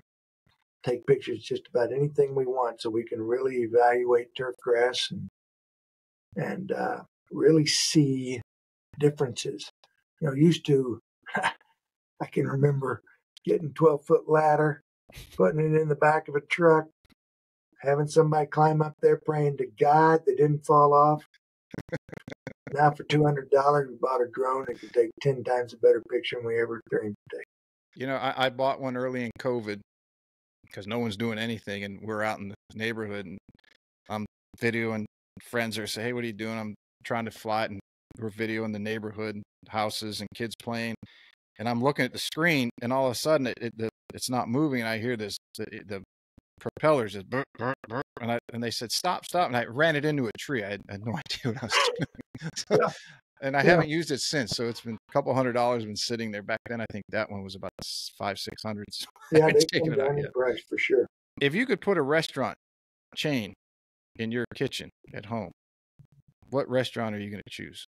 take pictures just about anything we want, so we can really evaluate turf grass and and uh, really see differences. You know, used to, I can remember getting 12 foot ladder, putting it in the back of a truck, having somebody climb up there praying to God they didn't fall off. now for two hundred dollars, we bought a drone that could take ten times a better picture than we ever dreamed to take. You know, I, I bought one early in COVID because no one's doing anything, and we're out in the neighborhood, and I'm videoing friends are say, "Hey, what are you doing?" I'm trying to fly it, and we're videoing the neighborhood houses and kids playing, and I'm looking at the screen, and all of a sudden it, it the, it's not moving, and I hear this the, the propellers just and I and they said stop, stop, and I ran it into a tree. I had, I had no idea what I was doing. so, yeah. And I yeah. haven't used it since, so it's been a couple hundred dollars been sitting there. Back then, I think that one was about five, six hundred. So yeah, they come down in price for sure. If you could put a restaurant chain in your kitchen at home, what restaurant are you going to choose?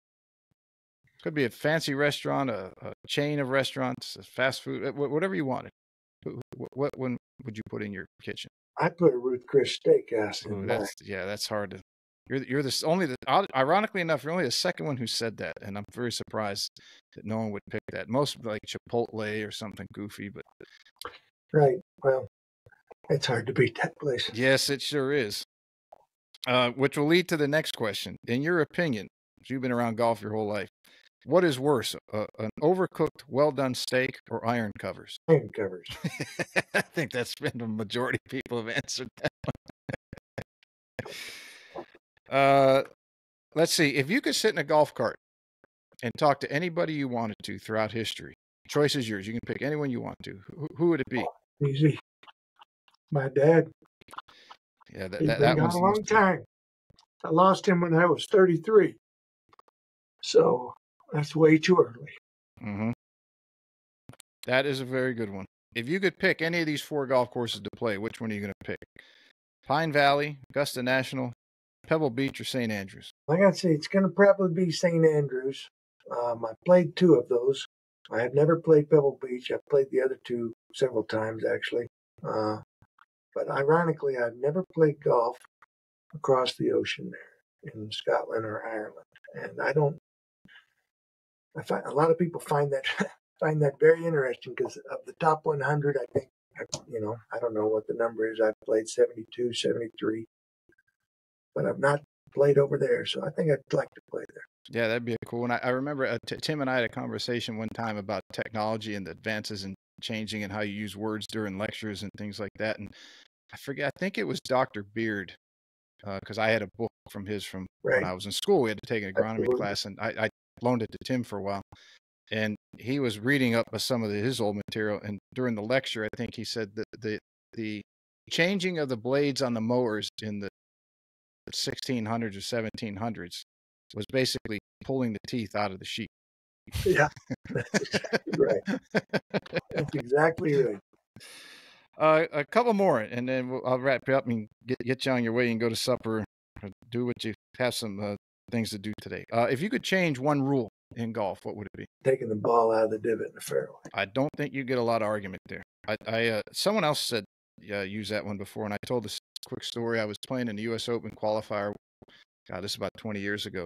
It Could be a fancy restaurant, a, a chain of restaurants, a fast food, uh, whatever you wanted. What, what one would you put in your kitchen? I put a Ruth Chris Steakhouse in Ooh, that's, Yeah, that's hard to. You're you're the only the ironically enough you're only the second one who said that, and I'm very surprised that no one would pick that. Most like Chipotle or something goofy, but right. Well, it's hard to beat that place. Yes, it sure is. Uh, which will lead to the next question. In your opinion, you've been around golf your whole life, what is worse, uh, an overcooked, well done steak or iron covers? Iron covers. I think that's been the majority of people have answered that. uh, let's see. If you could sit in a golf cart and talk to anybody you wanted to throughout history, choice is yours. You can pick anyone you want to. Who, who would it be? Easy. My dad. Yeah, that, that, that been a long time. I lost him when I was 33. So that's way too early. Mm-hmm. That is a very good one. If you could pick any of these four golf courses to play, which one are you going to pick? Pine Valley, Augusta National, Pebble Beach, or St. Andrews? Like I say, it's going to probably be St. Andrews. Um, I played two of those. I have never played Pebble Beach. I've played the other two several times, actually. Uh, but ironically, I've never played golf across the ocean there in Scotland or Ireland. And I don't I find a lot of people find that find that very interesting because of the top 100, I think, you know, I don't know what the number is. I've played 72, 73, but I've not played over there. So I think I'd like to play there. Yeah, that'd be cool. And I, I remember uh, t- Tim and I had a conversation one time about technology and the advances and changing and how you use words during lectures and things like that. And I forget, I think it was Dr. Beard because uh, I had a book from his from right. when I was in school. We had to take an agronomy Absolutely. class, and I, I, loaned it to Tim for a while. And he was reading up some of the, his old material. And during the lecture, I think he said that the, the changing of the blades on the mowers in the 1600s or 1700s was basically pulling the teeth out of the sheep. Yeah, that's exactly right. That's exactly right. Uh, a couple more, and then we'll, I'll wrap you up and get, get you on your way and go to supper. Do what you have some uh, things to do today. Uh, if you could change one rule in golf, what would it be? Taking the ball out of the divot in the fairway. I don't think you get a lot of argument there. I, I uh, someone else said uh, use that one before, and I told this quick story. I was playing in the U.S. Open qualifier. God, this is about 20 years ago.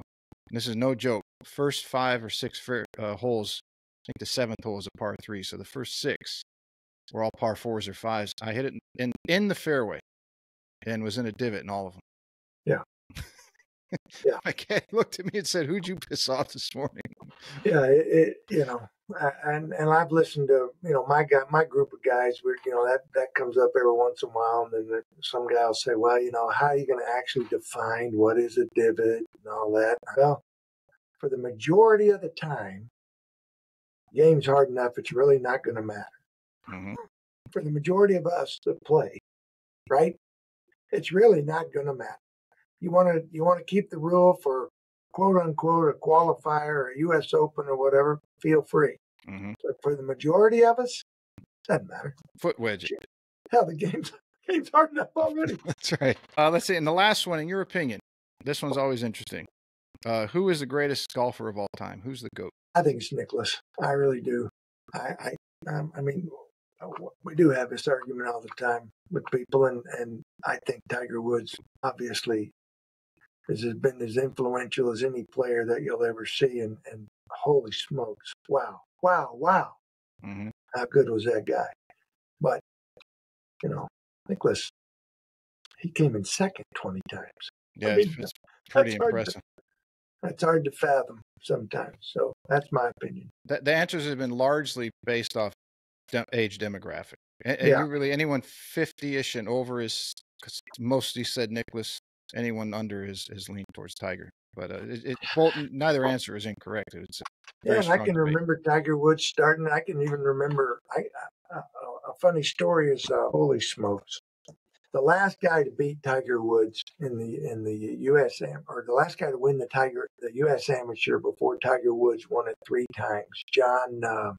And this is no joke. First five or six fair, uh, holes. I think the seventh hole is a par three. So the first six were all par fours or fives. I hit it in, in, in the fairway and was in a divot in all of them. Yeah. yeah. My cat looked at me and said, "Who'd you piss off this morning?" Yeah, it, it, you know, and and I've listened to you know my guy, my group of guys. Where you know that that comes up every once in a while, and then some guy will say, "Well, you know, how are you going to actually define what is a divot and all that?" Well, for the majority of the time, game's hard enough; it's really not going to matter. Mm-hmm. For the majority of us that play, right? It's really not going to matter you want to you want to keep the rule for quote unquote a qualifier or a U.S. Open or whatever, feel free. Mm-hmm. But for the majority of us, doesn't matter. Foot wedge. Hell, the game's game's hard enough already. That's right. Uh, let's see. And the last one, in your opinion, this one's always interesting. Uh, who is the greatest golfer of all time? Who's the goat? I think it's Nicklaus. I really do. I I, um, I mean, we do have this argument all the time with people, and and I think Tiger Woods obviously has been as influential as any player that you'll ever see. And, and holy smokes, wow, wow, wow. Mm-hmm. How good was that guy? But, you know, Nicklaus, he came in second 20 times. Yeah, I mean, it's, pretty impressive. To, that's hard to fathom sometimes. So that's my opinion. The, the answers have been largely based off de- age demographic. And, yeah. you really anyone 50ish and over is cuz mostly said Nicklaus. Anyone under is is lean towards Tiger. But uh, it, it both, neither answer is incorrect. It's yeah, I can debate. remember Tiger Woods starting. I can even remember I, uh, a funny story is uh, holy smokes the last guy to beat Tiger Woods in the in the U.S. Am or the last guy to win the Tiger the U.S. Amateur before Tiger Woods won it three times. John uh,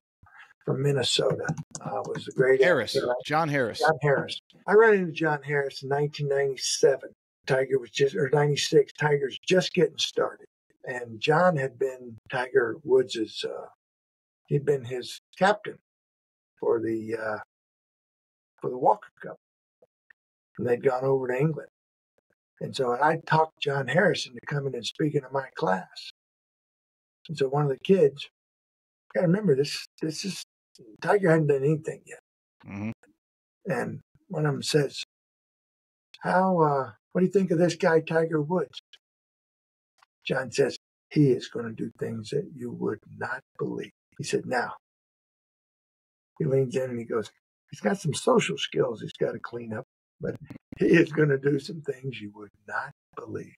from Minnesota uh, was the great Harris. John Harris. John Harris. I ran into John Harris in 1997. Tiger was just or 96. Tiger's just getting started, and John had been Tiger Woods's. Uh, he'd been his captain for the uh, for the Walker Cup and they'd gone over to England. And so I talked John Harrison to come in and speak into my class. And so one of the kids, I remember this, this is, Tiger hadn't done anything yet. Mm-hmm. And one of them says, how, uh, what do you think of this guy, Tiger Woods? John says, he is going to do things that you would not believe. He said, now, he leans in and he goes, he's got some social skills he's got to clean up but he is going to do some things you would not believe.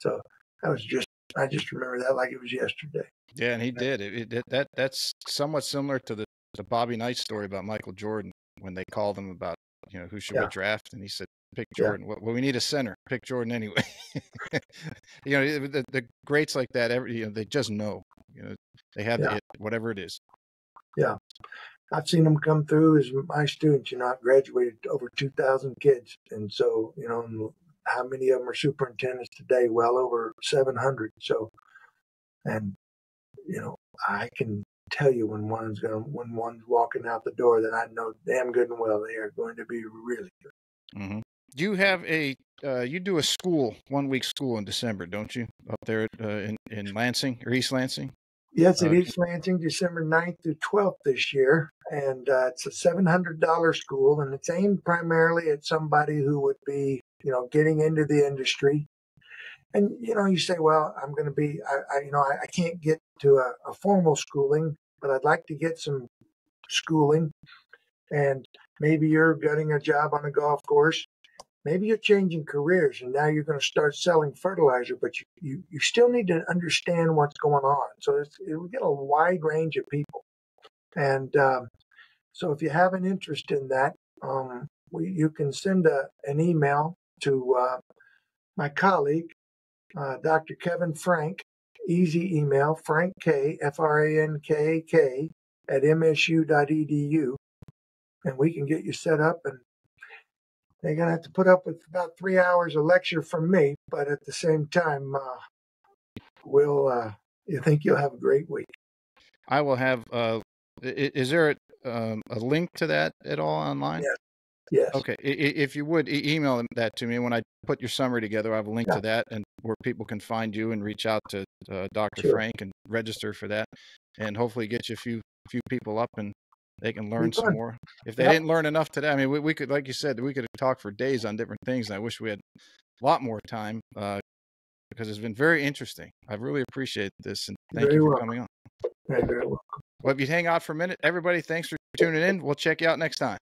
So I was just, I just remember that like it was yesterday. Yeah, and he did. It, it, that that's somewhat similar to the the Bobby Knight story about Michael Jordan when they called him about you know who should yeah. we draft, and he said pick Jordan. Yeah. Well, we need a center. Pick Jordan anyway. you know the, the greats like that. Every you know they just know. You know they have yeah. it, whatever it is. Yeah. I've seen them come through as my students. You know, I've graduated over 2,000 kids. And so, you know, how many of them are superintendents today? Well over 700. So, and, you know, I can tell you when one's going when one's walking out the door that I know damn good and well they are going to be really good. Mm-hmm. Do you have a, uh, you do a school, one week school in December, don't you? Up there uh, in, in Lansing or East Lansing? Yes, it is Lansing, December 9th through 12th this year. And uh, it's a $700 school, and it's aimed primarily at somebody who would be, you know, getting into the industry. And, you know, you say, well, I'm going to be, I, I, you know, I, I can't get to a, a formal schooling, but I'd like to get some schooling. And maybe you're getting a job on a golf course maybe you're changing careers and now you're going to start selling fertilizer, but you, you, you still need to understand what's going on. So it's, it, we get a wide range of people. And um, so if you have an interest in that, um, we, you can send a, an email to uh, my colleague, uh, Dr. Kevin Frank, easy email, Frank K, F R A N K K, at msu.edu. And we can get you set up and they're going to have to put up with about three hours of lecture from me, but at the same time, uh, we'll. Uh, you think you'll have a great week? I will have. Uh, is there a, um, a link to that at all online? Yes. Yes. Okay. If you would email that to me when I put your summary together, I have a link yeah. to that and where people can find you and reach out to uh, Dr. Sure. Frank and register for that, and hopefully get you a few few people up and they can learn some more. If they yep. didn't learn enough today, I mean, we, we could, like you said, we could talk for days on different things. And I wish we had a lot more time uh, because it's been very interesting. I really appreciate this, and thank very you for welcome. coming on. Very, very welcome. Well, if you hang out for a minute, everybody, thanks for tuning in. We'll check you out next time.